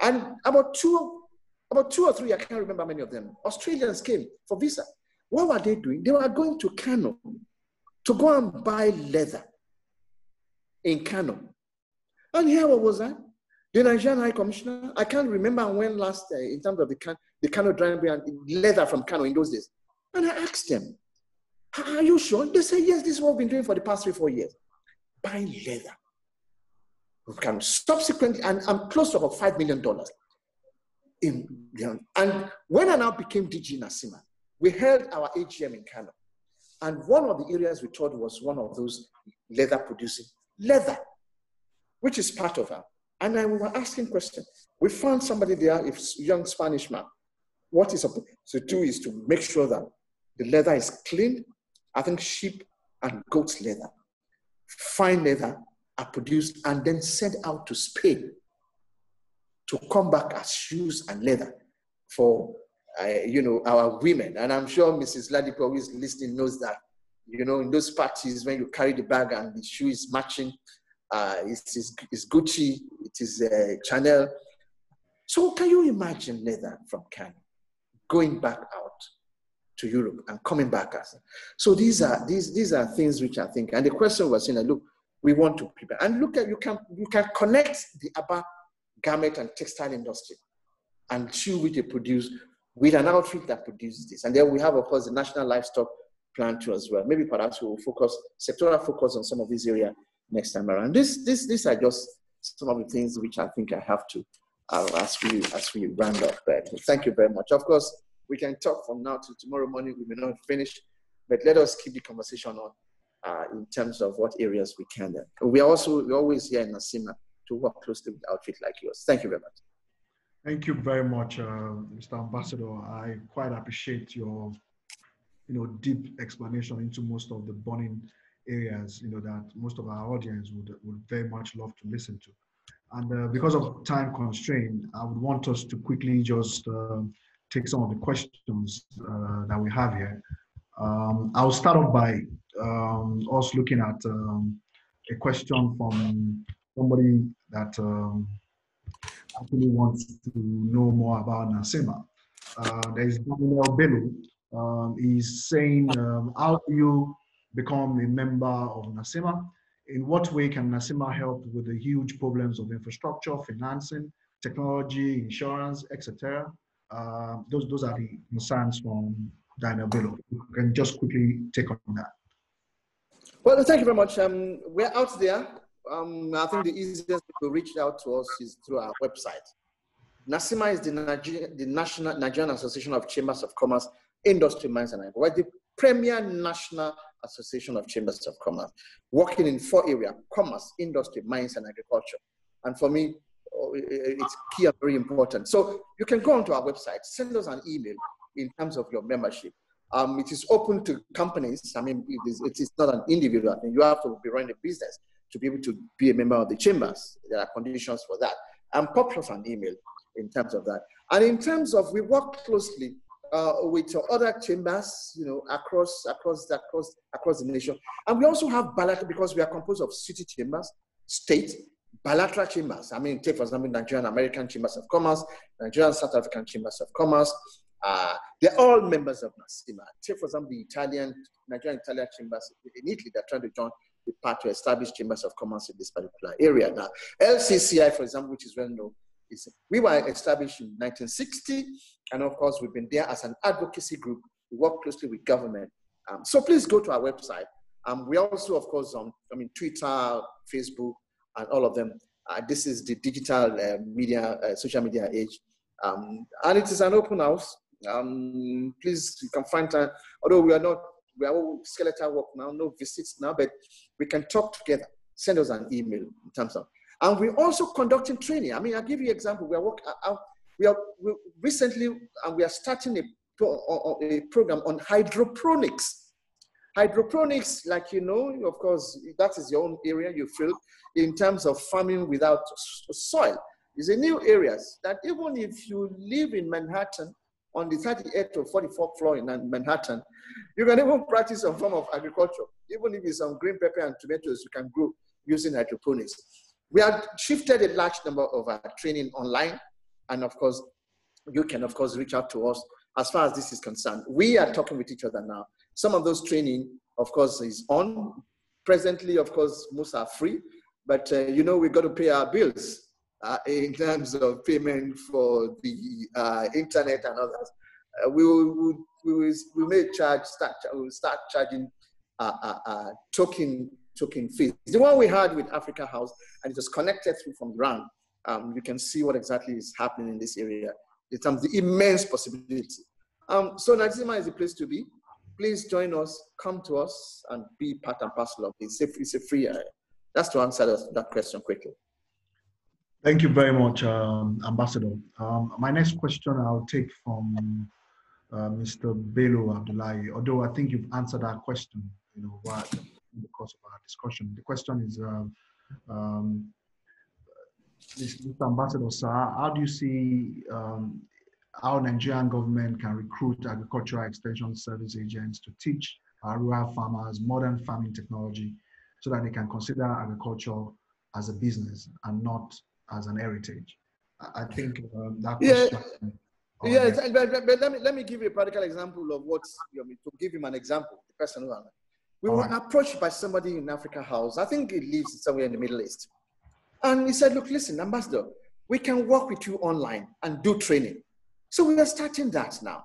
And about two, about two or three, I can't remember many of them, Australians came for visa. What were they doing? They were going to Kano to go and buy leather in Kano. And here, what was that? The Nigerian High Commissioner, I can't remember when last, uh, in terms of the, can, the Kano and leather from Kano in those days. And I asked them, are you sure? They say, yes, this is what we've been doing for the past three, four years. Buying leather. We can subsequently, and I'm close to about $5 million. In, and when I now became DG NACCIMA, we held our AGM in Kano. And one of the areas we thought was one of those leather producing, leather, which is part of our. And I, we were asking questions. We found somebody there, a young Spanish man. What is supposed to do is to make sure that the leather is clean. I think sheep and goat's leather, fine leather, are produced and then sent out to Spain to come back as shoes and leather for uh, you know our women. And I'm sure Mrs. Ladipo who is listening knows that you know in those parties when you carry the bag and the shoe is matching, uh, it's, it's, Gucci, it is uh, Chanel. So can you imagine leather from Canada going back out to Europe and coming back as? So these are these these are things which I think. And the question was, you know, look, we want to prepare. And look at you can you can connect the Aba garment and textile industry and shoe which they produce with an outfit that produces this. And then we have, of course, the national livestock plan too as well. Maybe perhaps we'll focus sectoral focus on some of these areas next time around. This this these are just some of the things which I think I have to as we as we round up. But thank you very much. Of course, we can talk from now to tomorrow morning. We may not finish, but let us keep the conversation on uh, in terms of what areas we can. We are also we always here in NACCIMA to work closely with outfit like yours. Thank you very much. Thank you very much, uh, Mr. Ambassador. I quite appreciate your, you know, deep explanation into most of the burning areas, you know, that most of our audience would, would very much love to listen to. And uh, because of time constraint, I would want us to quickly just uh, take some of the questions uh, that we have here. Um, I'll start off by um, us looking at um, a question from somebody that um, actually wants to know more about NACCIMA. Uh, there is Daniel Bello. Um, he's saying, um, how do you become a member of NACCIMA? In what way can NACCIMA help with the huge problems of infrastructure, financing, technology, insurance, etc.? Uh, those, those are the concerns from Daniel Bello. You can just quickly take on that. Well, thank you very much. Um, we're out there. Um, I think the easiest to reach out to us is through our website. NACCIMA is the, Niger the National Nigerian Association of Chambers of Commerce, Industry, Mines and Agriculture. We're the premier national association of chambers of commerce, working in four areas, commerce, industry, mines, and agriculture. And for me, oh, it's key and very important. So you can go onto our website, send us an email in terms of your membership. Um, it is open to companies. I mean, it is, it is not an individual thing. You have to be running a business to be able to be a member of the chambers. There are conditions for that. And pop us an email in terms of that. And in terms of, we work closely uh, with other chambers, you know, across across across across the nation. And we also have bilateral because we are composed of city chambers, state, bilateral chambers. I mean, take for example, Nigerian American Chambers of Commerce, Nigerian South African Chambers of Commerce, uh, they're all members of NACCIMA. Take, for example, the Italian, Nigerian Italian chambers in Italy, they're trying to join the part to establish chambers of commerce in this particular area. Now, LCCI, for example, which is well known, It's, we were established in 1960, and of course, we've been there as an advocacy group. We work closely with government. Um, so please go to our website. Um, we also, of course, on I mean Twitter, Facebook, and all of them. Uh, this is the digital uh, media, uh, social media age, um, and it is an open house. Um, please, you can find time. Although we are not, we are all skeletal work now, no visits now, but we can talk together. Send us an email in terms of, and we're also conducting training. I mean, I'll give you an example. We are working. Uh, uh, we are we recently, and we are starting a, a program on hydroponics Hydroponics, like you know, of course, that is your own area you feel in terms of farming without soil. Is a new area that even if you live in Manhattan on the 38th or 44th floor in Manhattan, you can even practice some form of agriculture. Even if it's some green pepper and tomatoes, you can grow using hydroponics. We have shifted a large number of our training online. And of course, you can, of course, reach out to us as far as this is concerned. We are talking with each other now some of those training, of course, is on. Presently, of course, most are free, but uh, you know, we've got to pay our bills uh, in terms of payment for the uh, internet and others. Uh, we will, we will, we may charge, start, we'll start charging uh, uh, token, token fees. The one we had with Africa House, and it was connected through from ground. Um, you can see what exactly is happening in this area in terms of the immense possibility. Um, so NACCIMA is the place to be please join us, come to us, and be part and parcel of it. It's a, free. Uh, that's to answer that question quickly. Thank you very much, um, Ambassador. Um, my next question I'll take from uh, Mr. Bello Abdullahi, although I think you've answered that question, you know, in the course of our discussion. The question is, um, um, Mr. Ambassador, sir, how do you see um, how Nigerian government can recruit agricultural extension service agents to teach our rural farmers modern farming technology so that they can consider agriculture as a business and not as an heritage. I think um, that yeah. Yeah, but, but, but, let, me, let me give you a practical example of what, you to give him an example, the person who We were right. approached by somebody in Africa House. I think he lives somewhere in the Middle East. And he said, look, listen, ambassador, we can work with you online and do training. So we are starting that now.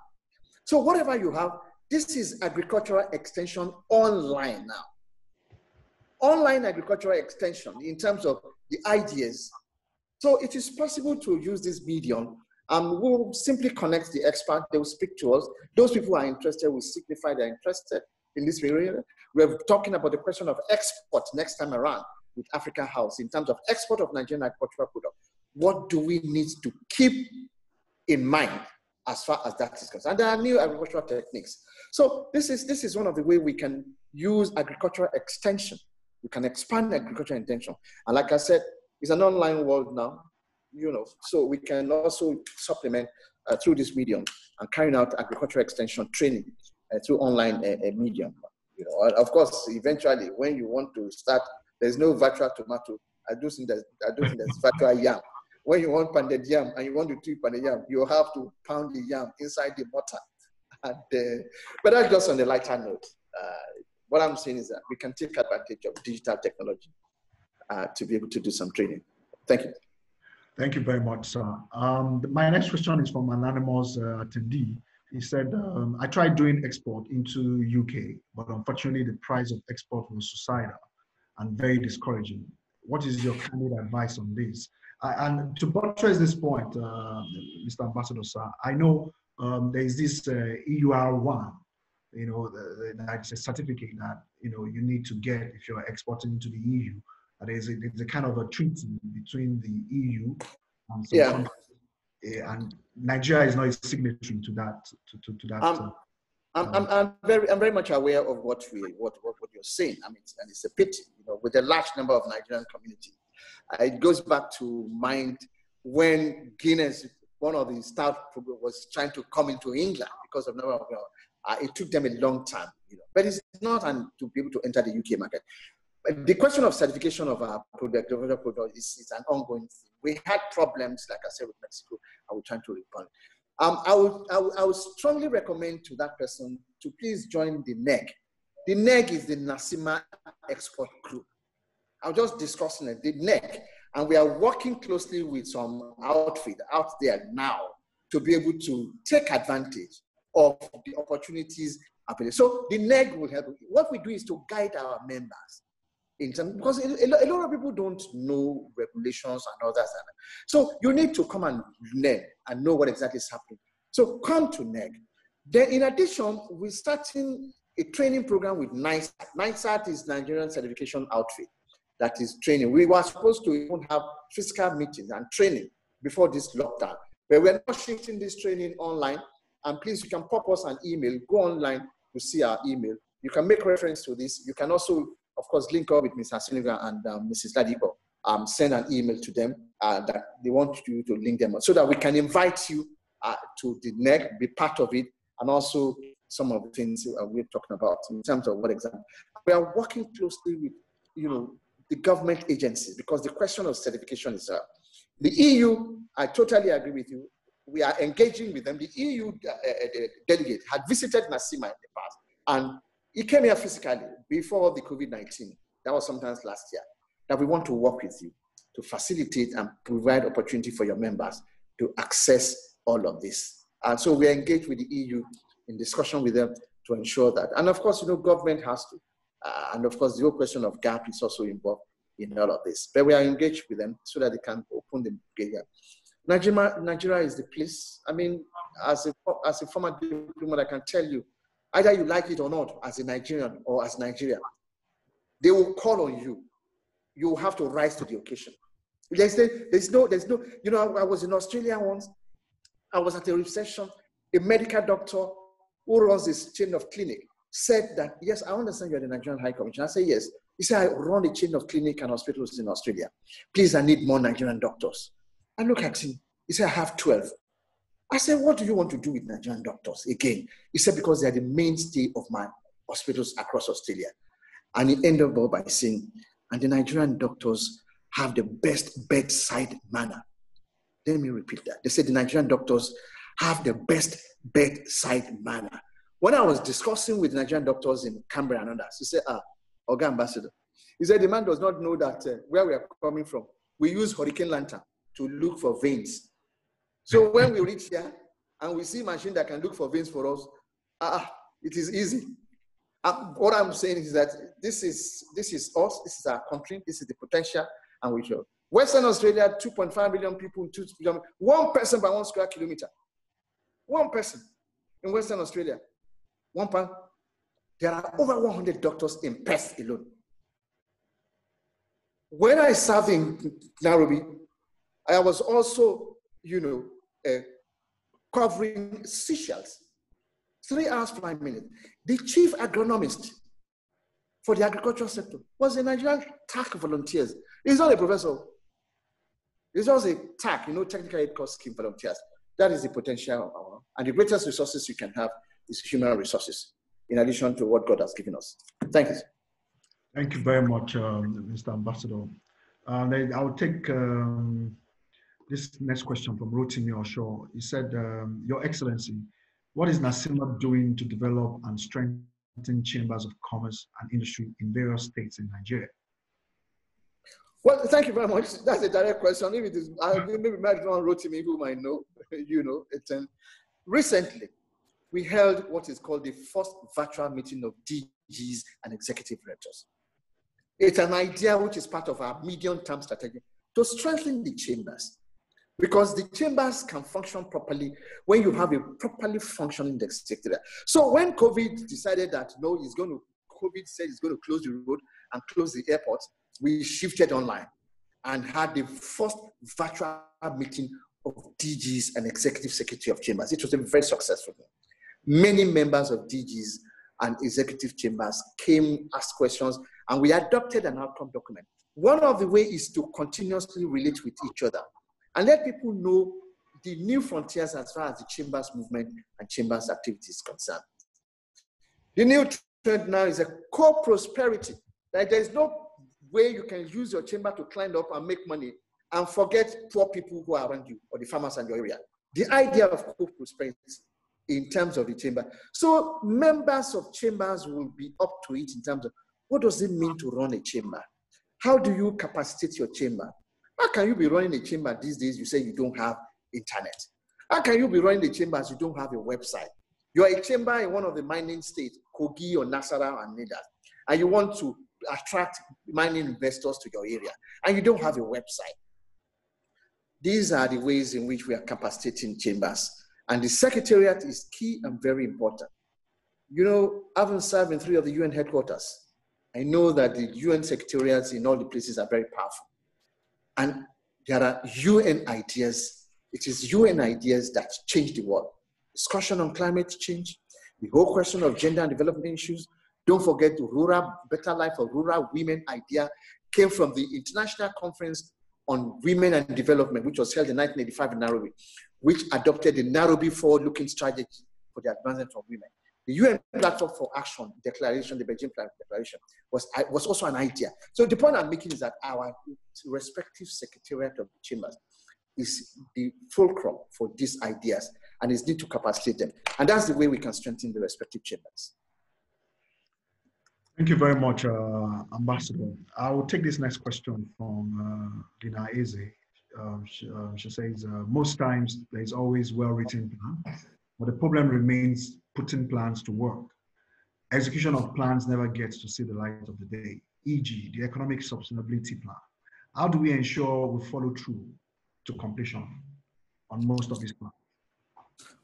So whatever you have, this is agricultural extension online now. Online agricultural extension in terms of the ideas. So it is possible to use this medium and we'll simply connect the expert. They will speak to us. Those people who are interested will signify they're interested in this area. We're talking about the question of export next time around with Africa House in terms of export of Nigerian agricultural product. What do we need to keep in mind as far as that is concerned. And there are new agricultural techniques. So this is, this is one of the way we can use agricultural extension. We can expand agricultural intention. And like I said, it's an online world now, you know, so we can also supplement uh, through this medium and carrying out agricultural extension training uh, through online uh, uh medium. You know, and of course, eventually, when you want to start, there's no virtual tomato. I do think there's, I do think there's virtual yam when you want pounded yam and you want to do pounded yam, you have to pound the yam inside the mortar. And, uh, but that's just on the lighter note. Uh, what I'm saying is that we can take advantage of digital technology uh, to be able to do some training. Thank you. Thank you very much, sir. Um, my next question is from an anonymous uh, attendee. He said, um, I tried doing export into UK, but unfortunately the price of export was suicidal and very discouraging. What is your candid advice on this? and to buttress this point, uh, Mr. Ambassador, sir, I know um, there is this uh, EUR1, you know, that's a certificate that, you know, you need to get if you're exporting to the EU. There's a, there's a kind of a treaty between the EU and some yeah. countries, and Nigeria is not a signatory to that. To, to, to that. Um, I'm, I'm, I'm, very, I'm very much aware of what we, what, what, what you're saying. I mean, and it's a pity, you know, with a large number of Nigerian community uh, it goes back to mind when Guinness, one of the staff was trying to come into England because of number of, uh, it took them a long time, you know. But it's not an, to be able to enter the UK market. But the question of certification of our product, product is, is an ongoing thing. We had problems, like I said, with Mexico, and we're trying to respond. Um, I, would, I, would, I would strongly recommend to that person to please join the NEG. The NEG is the NACCIMA Export Group. I was just discussing it, the NEC. And we are working closely with some outfit out there now to be able to take advantage of the opportunities available. So the NEG will help. What we do is to guide our members in terms because a, lot of people don't know regulations and others. So you need to come and learn and know what exactly is happening. So come to NEG. Then in addition, we're starting a training program with NISAT. NISAT is Nigerian Certification Outfit that is training. We were supposed to even have physical meetings and training before this lockdown, but we're not shifting this training online. And please, you can pop us an email, go online to see our email. You can make reference to this. You can also, of course, link up with Mr. Siniga and um, Mrs. Ladipo. Um, send an email to them uh, that they want you to link them up so that we can invite you uh, to the next, be part of it, and also some of the things uh, we're talking about in terms of what example. We are working closely with, you know, the government agencies because the question of certification is uh, the EU. I totally agree with you. We are engaging with them. The EU uh, uh, delegate had visited NACCIMA in the past, and he came here physically before the COVID 19. That was sometimes last year. That we want to work with you to facilitate and provide opportunity for your members to access all of this. And so we are engaged with the EU in discussion with them to ensure that. And of course, you know, government has to. Uh, and of course, the whole question of gap is also involved in all of this. But we are engaged with them so that they can open the gap. Nigeria, Nigeria is the place. I mean, as a, as a former diplomat, I can tell you, either you like it or not, as a Nigerian or as Nigeria, they will call on you. You have to rise to the occasion. There's, there's no, there's no, you know, I, I was in Australia once. I was at a reception. A medical doctor who runs this chain of clinic said that, yes, I understand you're the Nigerian High Commission. I say, yes. He said, I run a chain of clinic and hospitals in Australia. Please, I need more Nigerian doctors. I look at him. He said, I have 12. I said, what do you want to do with Nigerian doctors? Again, he said, because they are the mainstay of my hospitals across Australia. And he ended up by saying, and the Nigerian doctors have the best bedside manner. Let me repeat that. They said the Nigerian doctors have the best bedside manner. When I was discussing with Nigerian doctors in Canberra and others, he said, ah, Oga Ambassador, he said the man does not know that uh, where we are coming from, we use hurricane lantern to look for veins. So when we reach here and we see machine that can look for veins for us, ah, it is easy. What I'm saying is that this is this is us, this is our country, this is the potential, and we should. Western Australia, 2.5 million people, two, one person by one square kilometer. One person in Western Australia. One person. There are over 100 doctors in Perth alone. When I served in Nairobi, I was also, you know, uh, covering Seychelles. Three hours, five minutes. The chief agronomist for the agricultural sector was a Nigerian TAC volunteers. He's not a professor. He's just a TAC, you know, technical aid cost scheme volunteers. That is the potential. of our, And the greatest resources you can have is human resources, in addition to what God has given us. Thank you. Thank you very much, um, Mr. Ambassador. Uh, I'll take um, this next question from Rotimi Osho. He said, um, Your Excellency, what is NACCIMA doing to develop and strengthen chambers of commerce and industry in various states in Nigeria? Well, thank you very much. That's a direct question. If it is, maybe one wrote to whom I know, you know. Um, recently, we held what is called the first virtual meeting of DGs and executive directors. It's an idea which is part of our medium-term strategy to strengthen the chambers because the chambers can function properly when you have a properly functioning executive. So when COVID decided that no, he's going to, COVID said he's going to close the road and close the airport, we shifted online and had the first virtual meeting of DGs and executive secretary of chambers. It was a very successful. one. Many members of DGs and executive chambers came, asked questions, and we adopted an outcome document. One of the ways is to continuously relate with each other and let people know the new frontiers as far as the chambers movement and chambers activities concerned. The new trend now is a co-prosperity. Like there's no way you can use your chamber to climb up and make money and forget poor people who are around you or the farmers in your area. The idea of co-prosperity in terms of the chamber. So members of chambers will be up to it in terms of what does it mean to run a chamber? How do you capacitate your chamber? How can you be running a chamber these days? You say you don't have internet. How can you be running a chamber as you don't have a website? You're a chamber in one of the mining states, Kogi or Nasarawa and Nidas, and you want to attract mining investors to your area, and you don't have a website. These are the ways in which we are capacitating chambers. And the secretariat is key and very important. You know, having served in three of the UN headquarters, I know that the UN secretariats in all the places are very powerful. And there are UN ideas. It is UN ideas that change the world. Discussion on climate change, the whole question of gender and development issues. Don't forget the rural, better life for rural women idea came from the International Conference on Women and Development, which was held in 1985 in Nairobi, which adopted the Nairobi forward-looking strategy for the advancement of women. The UN Platform for Action Declaration, the Beijing Declaration, was, was also an idea. So the point I'm making is that our respective secretariat of chambers is the fulcrum for these ideas and is need to capacitate them. And that's the way we can strengthen the respective chambers. Thank you very much, uh, Ambassador. I will take this next question from uh, Lina Eze. Um, she, uh, she, says, uh, most times there's always well-written plan, but the problem remains putting plans to work. Execution of plans never gets to see the light of the day, e.g. the economic sustainability plan. How do we ensure we follow through to completion on most of these plans?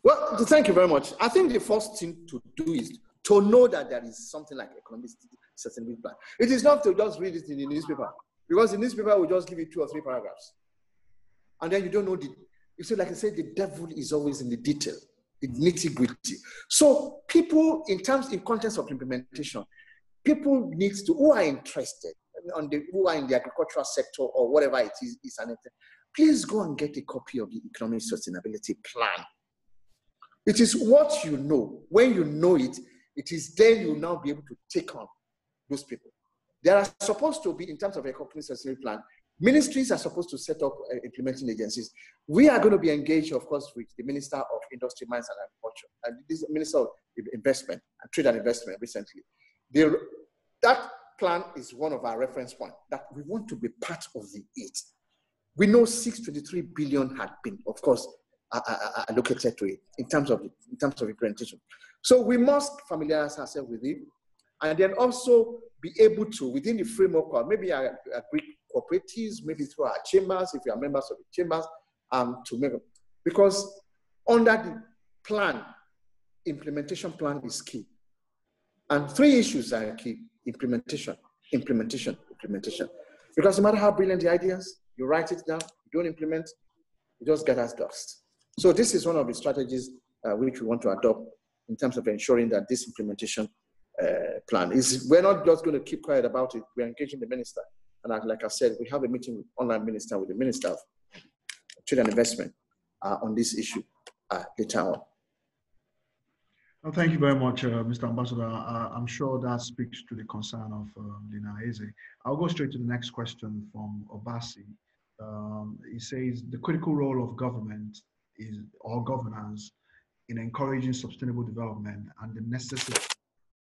Well, thank you very much. I think the first thing to do is to know that there is something like economic sustainability plan. It is not to just read it in the newspaper because the newspaper will just give you two or three paragraphs. And then you don't know the, you see, like I said, the devil is always in the detail, nitty gritty. So people, in terms, in context of implementation, people need to, who are interested, on the, who are in the agricultural sector or whatever it is, is an, please go and get a copy of the economic sustainability plan. It is what you know. When you know it, it is then you'll now be able to take on those people. There are supposed to be, in terms of a sustainability plan, ministries are supposed to set up uh, implementing agencies. We are going to be engaged, of course, with the Minister of Industry, Mines and Agriculture, and this Minister of Investment and Trade and Investment recently. The, that plan is one of our reference points that we want to be part of the eight. We know 623 billion had been, of course, allocated to it in terms of in terms of implementation. So we must familiarize ourselves with it and then also be able to, within the framework of maybe a, our Greek cooperatives, maybe through our chambers, if you are members of the chambers, um, to make Because under the plan, implementation plan is key. And three issues are key implementation, implementation, implementation. Because no matter how brilliant the ideas, you write it down, you don't implement, it just gathers dust. So this is one of the strategies uh, which we want to adopt in terms of ensuring that this implementation uh, plan is, we're not just going to keep quiet about it. We're engaging the minister. And like I said, we have a meeting with online minister, with the minister of trade and investment uh, on this issue uh, later on. Well, thank you very much, uh, Mr. Ambassador. I'm sure that speaks to the concern of uh, Lina Eze. I'll go straight to the next question from Obasi. Um, he says the critical role of government is or governance in encouraging sustainable development and the necessity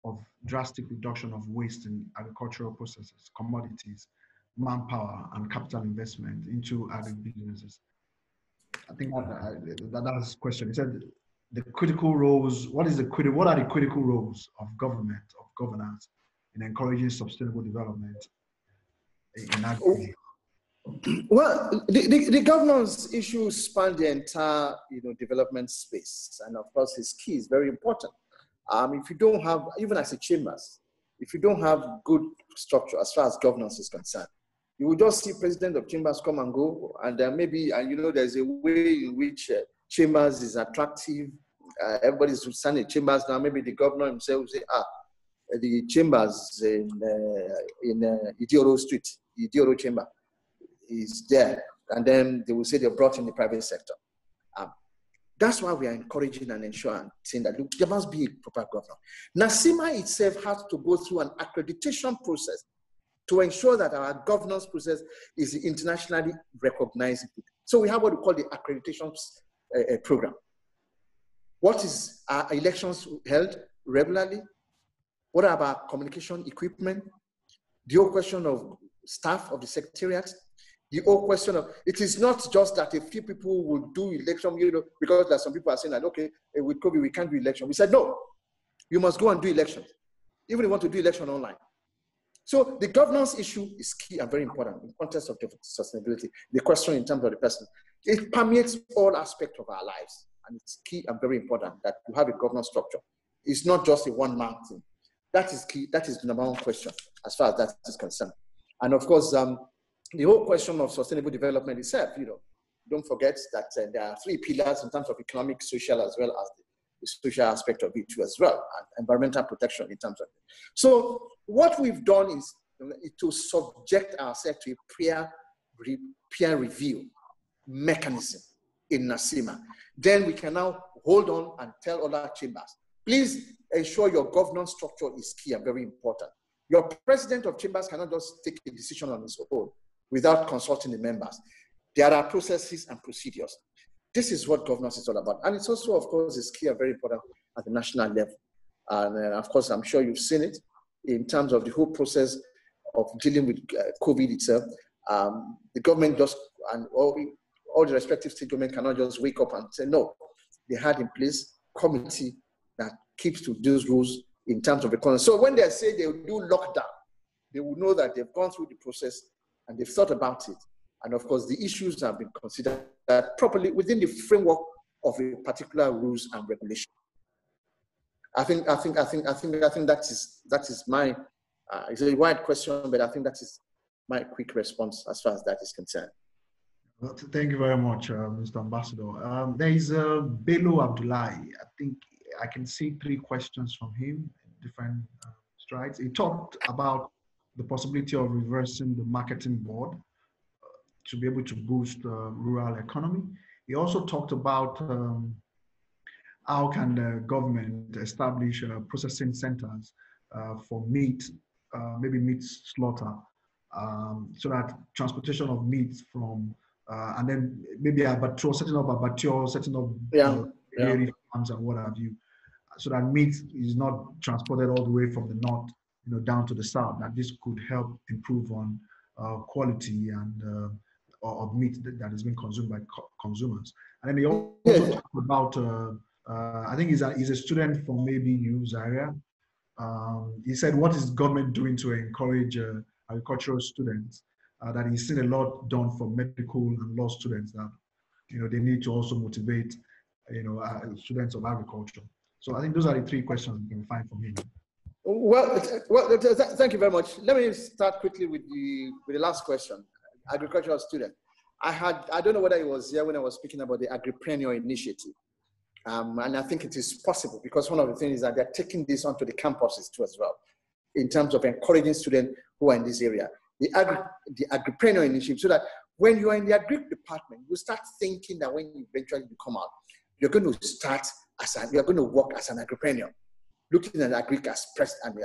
of drastic reduction of waste in agricultural processes, commodities, manpower, and capital investment into agri businesses. I think that, that, that's the question. He said the critical roles, what is the critical, what are the critical roles of government, of governance in encouraging sustainable development in agri? Well, the, the, the, governance issue span the entire you know, development space. And of course, his key is very important. Um, if you don't have, even as a chambers, if you don't have good structure as far as governance is concerned, you will just see president of chambers come and go. And then maybe, and you know, there's a way in which uh, chambers is attractive. Uh, everybody's signing chambers now. Maybe the governor himself will say, ah, the chambers in, uh, in uh, Idioro Street, Idioro Chamber is there. And then they will say they're brought in the private sector. Um, that's why we are encouraging and ensuring saying that look, there must be a proper governor. NACCIMA itself has to go through an accreditation process to ensure that our governance process is internationally recognized. So we have what we call the accreditation uh, uh, program. What is our elections held regularly? What are our communication equipment? The whole question of staff of the secretariat, the whole question of it is not just that a few people will do election, you know, because there some people are saying that okay, eh, with COVID we can't do election. We said no, you must go and do elections, even if you want to do election online. So the governance issue is key and very important in context of sustainability. The question in terms of the person, it permeates all aspects of our lives, and it's key and very important that you have a governance structure. It's not just a one-man thing. That is key. That is the number one question as far as that is concerned. And of course, um, the whole question of sustainable development itself, you know, don't forget that uh, there are three pillars in terms of economic, social, as well as the, the social aspect of it too as well, and environmental protection in terms of it. So what we've done is to subject ourselves to a peer, peer review mechanism in NACCIMA. Then we can now hold on and tell other chambers, please ensure your governance structure is key and very important. Your president of chambers cannot just take a decision on his own without consulting the members. There are processes and procedures. This is what governance is all about. And it's also, of course, is key and very important at the national level. And uh, of course, I'm sure you've seen it in terms of the whole process of dealing with uh, COVID itself. Um, the government just, and all, all the respective state government cannot just wake up and say, no, they had in place committee that keeps to those rules in terms of the economy. So when they say they will do lockdown, they will know that they've gone through the process and they've thought about it. And of course, the issues have been considered properly within the framework of a particular rules and regulation. I think, I think, I think, I think, I think that is that is my. Uh, it's a wide question, but I think that is my quick response as far as that is concerned. Thank you very much, uh, Mr. Ambassador. Um, there is uh, Bello Abdullahi. I think I can see three questions from him, different uh, strides. He talked about the possibility of reversing the marketing board uh, to be able to boost uh, rural economy. He also talked about um, how can the government establish uh, processing centers uh, for meat, uh, maybe meat slaughter, um, so that transportation of meat from and then maybe abattoir, setting up abattoir, setting up yeah, dairy yeah. farms and what have you so that meat is not transported all the way from the north, you know, down to the south. That this could help improve on uh, quality and uh, of meat that, that is being consumed by co consumers. And then he also talk about, uh, uh, I think he's a, he's a student from maybe New Zaria. Um, he said, what is government doing to encourage uh, agricultural students? Uh, that he's seen a lot done for medical and law students that, you know, they need to also motivate, you know, students of agriculture. So I think those are the three questions you can find from him. Well, well, thank you very much. Let me start quickly with the with the last question. Agricultural student. I had I don't know whether it was here when I was speaking about the Agripreneur initiative, um, and I think it is possible because one of the things is that they're taking this onto the campuses too as well, in terms of encouraging students who are in this area. The agri the Agripreneur initiative, so that when you are in the agri department, you start thinking that when you eventually you come out, you're going to start as a, you're going to work as an agripreneur, looking at agri as, press, I mean,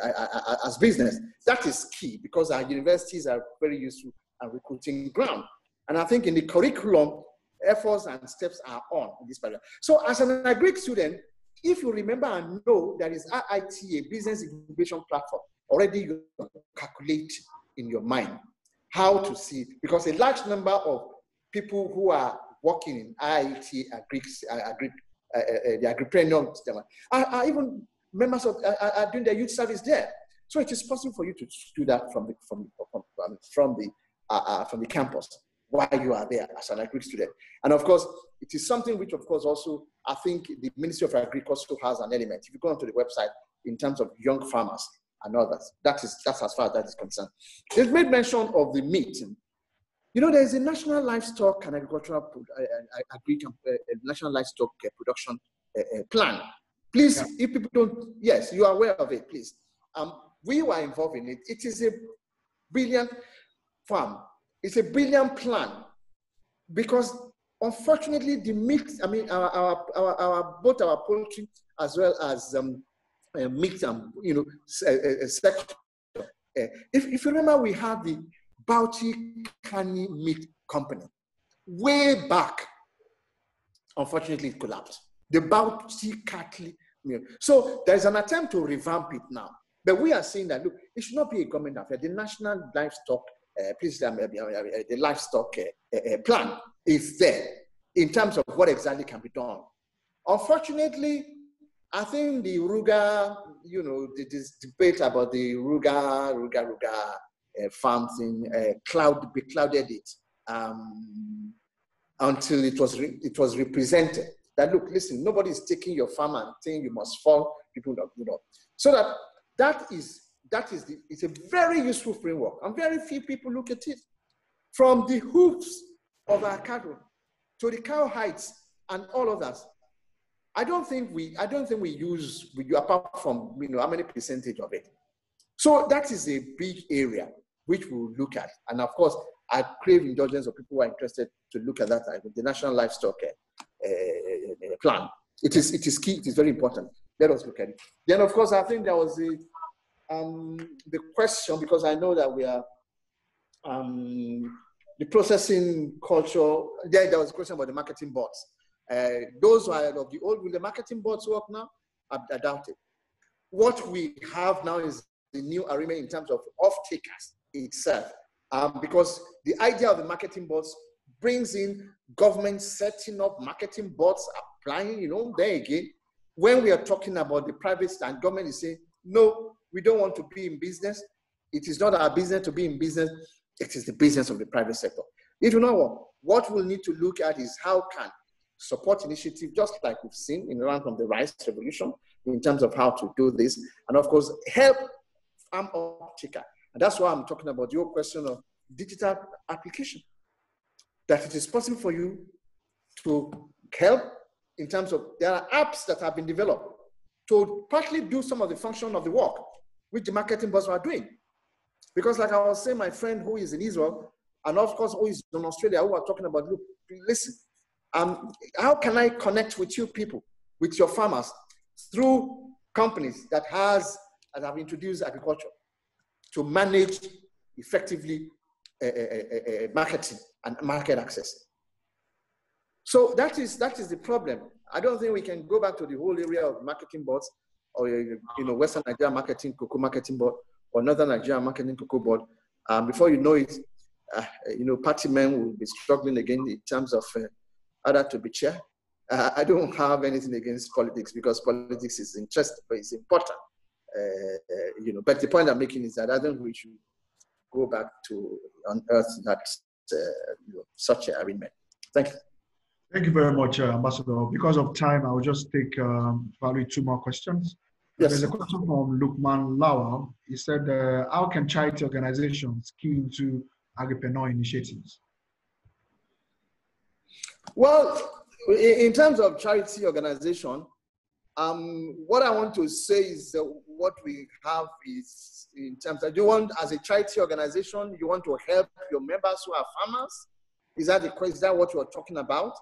as business. That is key because our universities are very useful and recruiting ground. And I think in the curriculum, efforts and steps are on in this period. So as an agri student, if you remember and know there is IIT, a business incubation platform, already you calculate in your mind how to see, because a large number of people who are working in IIT, agri, agri uh, uh, uh, the agripreneur are, are even members of are, doing their youth service there. So it is possible for you to do that from the from from, from the uh, from the campus while you are there as an agri student. And of course, it is something which, of course, also I think the Ministry of Agriculture has an element. If you go onto the website in terms of young farmers and others, that is that's as far as that is concerned. They've made mention of the meeting. You know, there is a national livestock and agricultural uh, uh, uh, national livestock production plan. Please, yeah. if people don't, yes, you are aware of it, please. Um, we were involved in it. It is a brilliant farm. It's a brilliant plan because unfortunately the meat, I mean, our, our, our, our both our poultry as well as um, uh, meat and, you know, uh, uh, section. Uh, if, if you remember, we had the Bauchi Canny Meat Company. Way back, unfortunately, it collapsed. The Bauchi Cattle. So there's an attempt to revamp it now. But we are saying that, look, it should not be a government affair. The National Livestock uh, please, uh, the livestock uh, plan is there in terms of what exactly can be done. Unfortunately, I think the Ruga, you know, this debate about the Ruga, Ruga, Ruga uh, farm thing, uh, cloud, it um, until it was, it was represented that look, listen, nobody is taking your farm and saying you must fall, people don't, you know. So that that is that is the, it's a very useful framework, and very few people look at it. From the hoofs of our cattle to the cow heights and all of that. I don't think we I don't think we use we apart from you know how many percentage of it. So that is a big area which we'll look at. And of course, I crave indulgence of people who are interested to look at that, the National Livestock uh, uh, Plan. It is, it is key, it is very important. Let us look at it. Then, of course, I think there was the, um, the question, because I know that we are, um, the processing culture, there, there was a question about the marketing bots. Uh, those who are of the old, will the marketing bots work now? I, I doubt it. What we have now is the new arrangement in terms of off-takers itself. Um, because the idea of the marketing bots brings in government setting up marketing bots, applying, you know, there again. When we are talking about the private and government is saying, no, we don't want to be in business. It is not our business to be in business. It is the business of the private sector. If you know what, what we'll need to look at is how can support initiative, just like we've seen in around from the rice revolution, in terms of how to do this, and of course help farm optica. And that's why I'm talking about your question of digital application. That it is possible for you to help in terms of there are apps that have been developed to partly do some of the function of the work which the marketing boss are doing. Because like I was saying, my friend who is in Israel, and of course who is in Australia, who are talking about, look, listen, um, how can I connect with you people, with your farmers, through companies that has that have introduced agriculture to manage effectively uh, uh, uh, marketing and market access. So that is that is the problem. I don't think we can go back to the whole area of marketing boards or you know Western Nigeria marketing cocoa marketing board or Northern Nigeria marketing cocoa board. Um, before you know it, uh, you know party men will be struggling again in terms of uh, other to be chair. Uh, I don't have anything against politics because politics is interesting, but it's important. Uh, uh, you know, but the point I'm making is that I don't we should go back to unearth that uh, you know, such an arrangement. Thank you. Thank you very much, uh, Ambassador. Because of time, I will just take um, probably two more questions. Yes. There's a question from Lukman Lawal. He said, uh, how can charity organizations key into agripreneur initiatives? Well, in terms of charity organization, um, what I want to say is uh, what we have is in terms of, do you want, as a charity organization, you want to help your members who are farmers? Is that, the, is that what you're talking about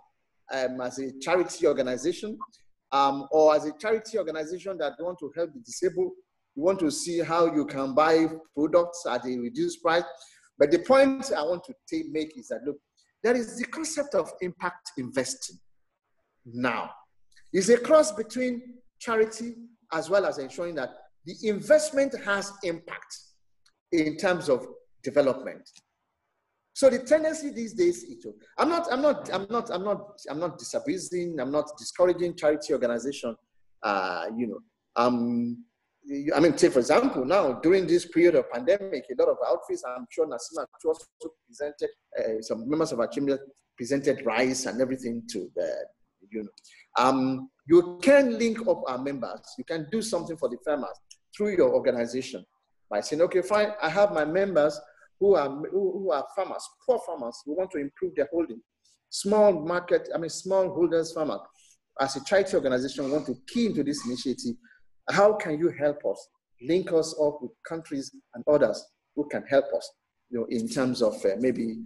um, as a charity organization? Um, or as a charity organization that want to help the disabled, you want to see how you can buy products at a reduced price. But the point I want to take, make is that, look, there is the concept of impact investing now is a cross between charity as well as ensuring that the investment has impact in terms of development. So the tendency these days, I'm not, I'm not, I'm not, I'm not, I'm not disabusing, I'm not discouraging charity organization. Uh, you know, um, I mean, take for example, now during this period of pandemic, a lot of outfits, I'm sure NACCIMA also presented, uh, some members of our team presented rice and everything to the, you know. Um, you can link up our members. You can do something for the farmers through your organization by saying, okay, fine, I have my members who are, who, are farmers, poor farmers who want to improve their holding. Small market, I mean, small holders farmers. As a charity organization, want to key into this initiative. How can you help us? Link us up with countries and others who can help us, you know, in terms of uh, maybe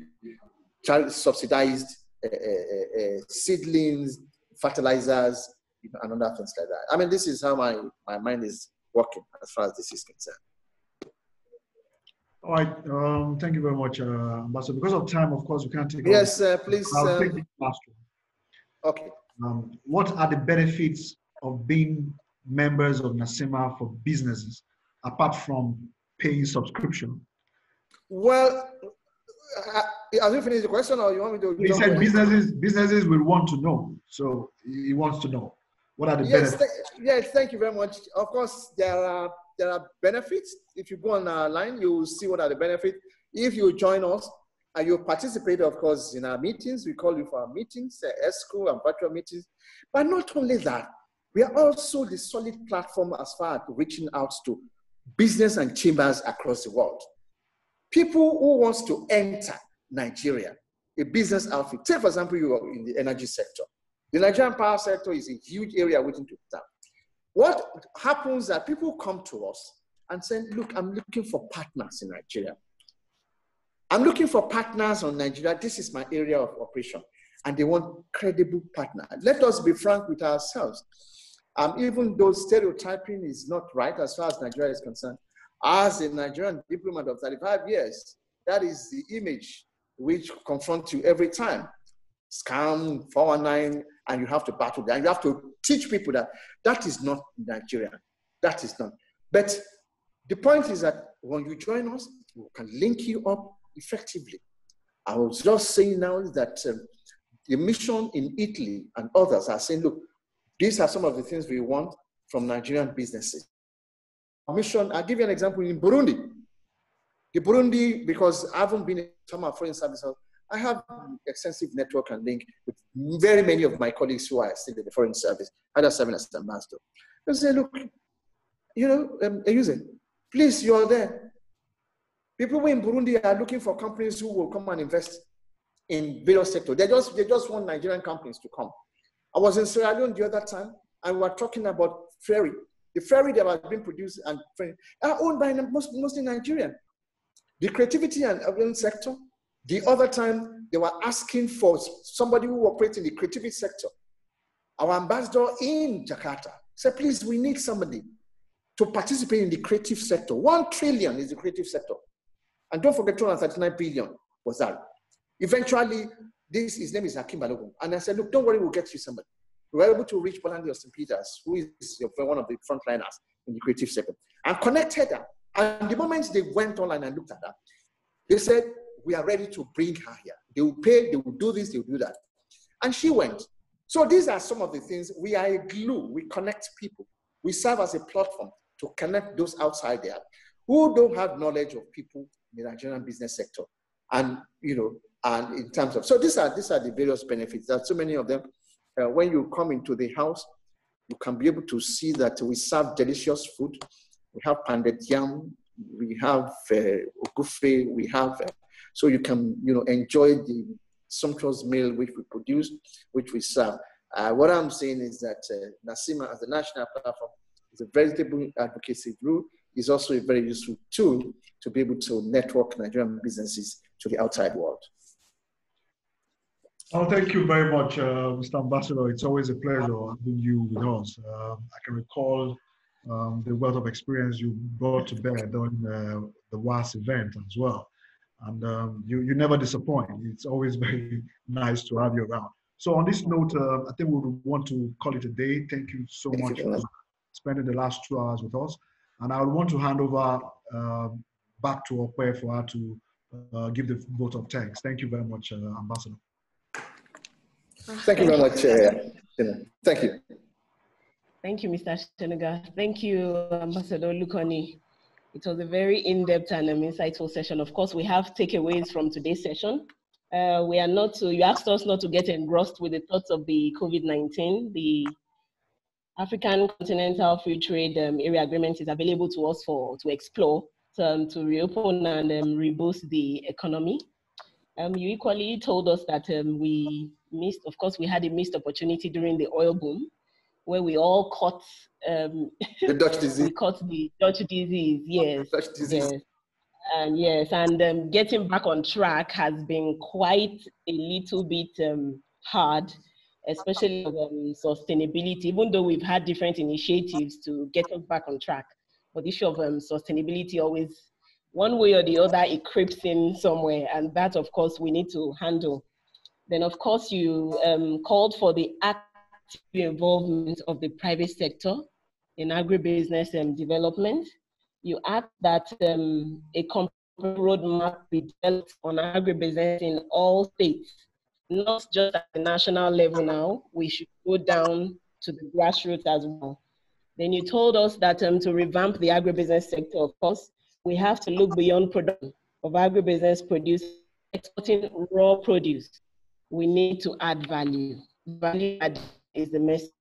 subsidized uh, uh, uh seedlings, fertilizers, and other things like that. I mean, this is how my, my mind is working as far as this is concerned. All right. Um, thank you very much, uh, Ambassador. Because of time, of course, we can't take. Yes, uh, please. I'll take the last one. Okay. Um, what are the benefits of being members of NACCIMA for businesses, apart from paying subscription? Well, uh, have you finished the question, or you want me to? He said businesses businesses will want to know, so he wants to know what are the yes, benefits. Th- yes, thank you very much. Of course, there are there are benefits. If you go on our line, you will see what are the benefits. If you join us and you participate, of course, in our meetings, we call you for our meetings, uh, school and virtual meetings. But not only that, we are also the solid platform as far as reaching out to business and chambers across the world. People who wants to enter Nigeria, a business outfit. Say, for example, you are in the energy sector. The Nigerian power sector is a huge area waiting to tap. What happens that people come to us and say, look, I'm looking for partners in Nigeria. I'm looking for partners on Nigeria. This is my area of operation. And they want credible partner. Let us be frank with ourselves. Um, even though stereotyping is not right as far as Nigeria is concerned, as a Nigerian diplomat of 35 years, that is the image which confronts you every time. Scam, 419, and you have to battle that. You have to teach people that that is not Nigeria. That is not. But the point is that when you join us, we can link you up effectively. I was just saying now that um, the mission in Italy and others are saying, look, these are some of the things we want from Nigerian businesses. Our mission, I'll give you an example in Burundi. The Burundi, because I haven't been in some of foreign services, I have extensive network and link with very many of my colleagues who are still in the foreign service, either serving as ambassador. They say, look, you know, um, using, please, you're there. People in Burundi are looking for companies who will come and invest in various sectors. They just, they just want Nigerian companies to come. I was in Sierra Leone the other time, and we were talking about ferry. The ferry that was being produced and are owned by most, mostly Nigerian. The creativity and urban sector. The other time, they were asking for somebody who operates in the creativity sector. Our ambassador in Jakarta said, please, we need somebody to participate in the creative sector. One trillion is the creative sector. And don't forget 239 billion was that. Eventually, this, his name is Hakim Balogun. And I said, look, don't worry, we'll get you somebody. We were able to reach Bolanle Austen-Peters, who is one of the frontliners in the creative sector, and connected her. And the moment they went online and looked at her, they said, we are ready to bring her here. They will pay, they will do this, they will do that. And she went. So these are some of the things. We are a glue. We connect people. We serve as a platform to connect those outside there who don't have knowledge of people in the Nigerian business sector. And, you know, and in terms of, so these are, these are the various benefits. There are so many of them. Uh, when you come into the house, you can be able to see that we serve delicious food. We have pounded yam, we have uh, ogufe, we have, uh, so you can, you know, enjoy the sumptuous meal which we produce, which we serve. Uh, what I'm saying is that uh, NACCIMA as a national platform is a veritable advocacy group, is also a very useful tool to be able to network Nigerian businesses to the outside world. Oh, thank you very much, uh, Mr. Ambassador. It's always a pleasure having you with us. Uh, I can recall um, the wealth of experience you brought to bear during uh, the WAAS event as well. And um, you, you never disappoint. It's always very nice to have you around. So on this note, uh, I think we would want to call it a day. Thank you so Thank much you. for spending the last two hours with us. And I would want to hand over uh, back to Okwe for her to uh, give the vote of thanks. Thank you very much, uh, Ambassador. Thank you very much. Chair. thank you. Thank you, Mr. Shenuga. Thank you, Ambassador Lukoni. It was a very in-depth and um, insightful session. Of course, we have takeaways from today's session. Uh, we are not to, you asked us not to get engrossed with the thoughts of the COVID-19. The African Continental Free Trade um, Area Agreement is available to us for to explore, to, um, to reopen and um, reboost the economy. Um, you equally told us that um, we missed, of course, we had a missed opportunity during the oil boom, where we all caught um, the Dutch disease. we caught the Dutch disease, yes. Dutch disease. Yes. And yes, and um, getting back on track has been quite a little bit um, hard, especially um, sustainability. Even though we've had different initiatives to get us back on track, but the issue of um, sustainability always one way or the other it creeps in somewhere and that of course we need to handle then of course you um, called for the active involvement of the private sector in agribusiness and development you asked that um, a roadmap be developed on agribusiness in all states, not just at the national level now. We should go down to the grassroots as well. Then you told us that um, to revamp the agribusiness sector, of course, we have to look beyond production of agribusiness produce, exporting raw produce. We need to add value. Value add is the message.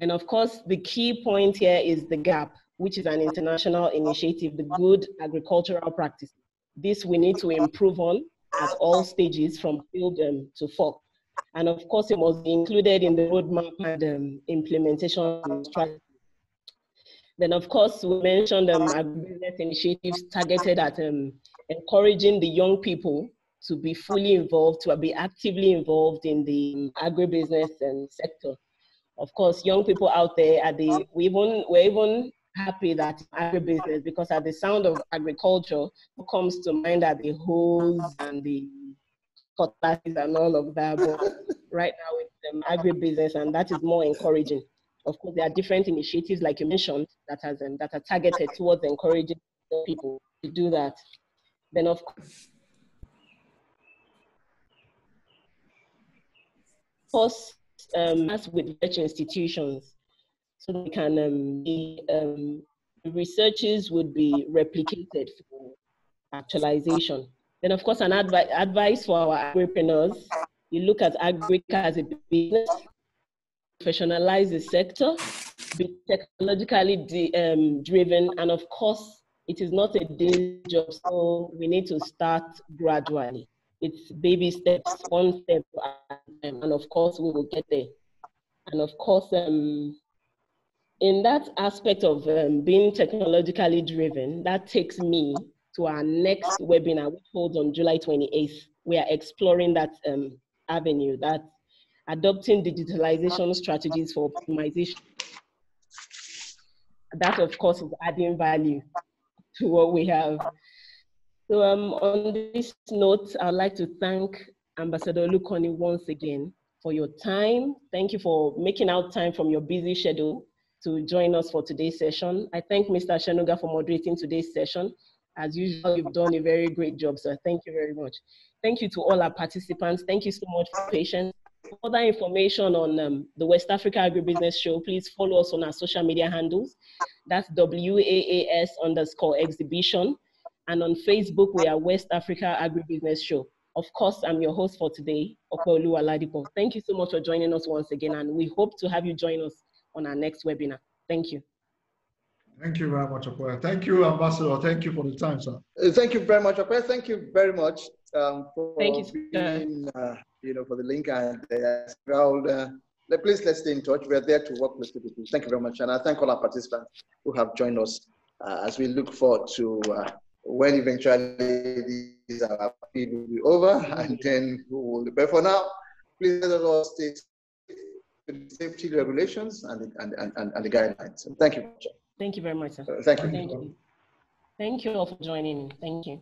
And of course, the key point here is the GAP, which is an international initiative, the good agricultural practice. This we need to improve on at all stages from field um, to fork. And of course, it must be included in the roadmap and um, implementation strategy. Then, of course, we mentioned um, business initiatives targeted at um, encouraging the young people to be fully involved, to be actively involved in the agribusiness and sector. Of course, young people out there are the we even we're even happy that agribusiness because at the sound of agriculture, what comes to mind are the hoes and the cutlasses and all of that. But right now it's um, agribusiness, and that is more encouraging. Of course, there are different initiatives, like you mentioned, that has um, that are targeted towards encouraging people to do that. Then, of course, um, as with research institutions, so they can um, be, um, researches would be replicated for actualization. Then, of course, an advi advice for our agripreneurs, you look at agric as a business, professionalize the sector, be technologically um, driven, and of course, it is not a day job, so we need to start gradually. It's baby steps, one step, and of course, we will get there. And of course, um, in that aspect of um, being technologically driven, that takes me to our next webinar, which holds on July 28th. We are exploring that um, avenue, that adopting digitalization strategies for optimization. That, of course, is adding value to what we have. So um, on this note, I'd like to thank Ambassador Olukanni once again for your time. Thank you for making out time from your busy schedule to join us for today's session. I thank Mr. Shenuga for moderating today's session. As usual, you've done a very great job, so thank you very much. Thank you to all our participants. Thank you so much for patience. For further information on um, the West Africa Agribusiness Show, please follow us on our social media handles. That's WAAS underscore exhibition. And on Facebook, we are West Africa Agribusiness Show. Of course, I'm your host for today, Okolu Aladipo. Thank you so much for joining us once again, and we hope to have you join us on our next webinar. Thank you. Thank you very much, Okoye. Thank you, Ambassador. Thank you for the time, sir. Uh, thank you very much, Okoye. Thank you very much um, for Thank you, being, uh, you know, for the link and uh, uh, please let's stay in touch. We are there to work with people. Thank you very much, and I thank all our participants who have joined us uh, as we look forward to uh, when eventually these are will be over, and then we will. But for now, please let us all stay safety regulations and the, and, and, and the guidelines. Thank you. Thank you very much, sir. Uh, thank you. Thank you. Thank you all for joining. Thank you.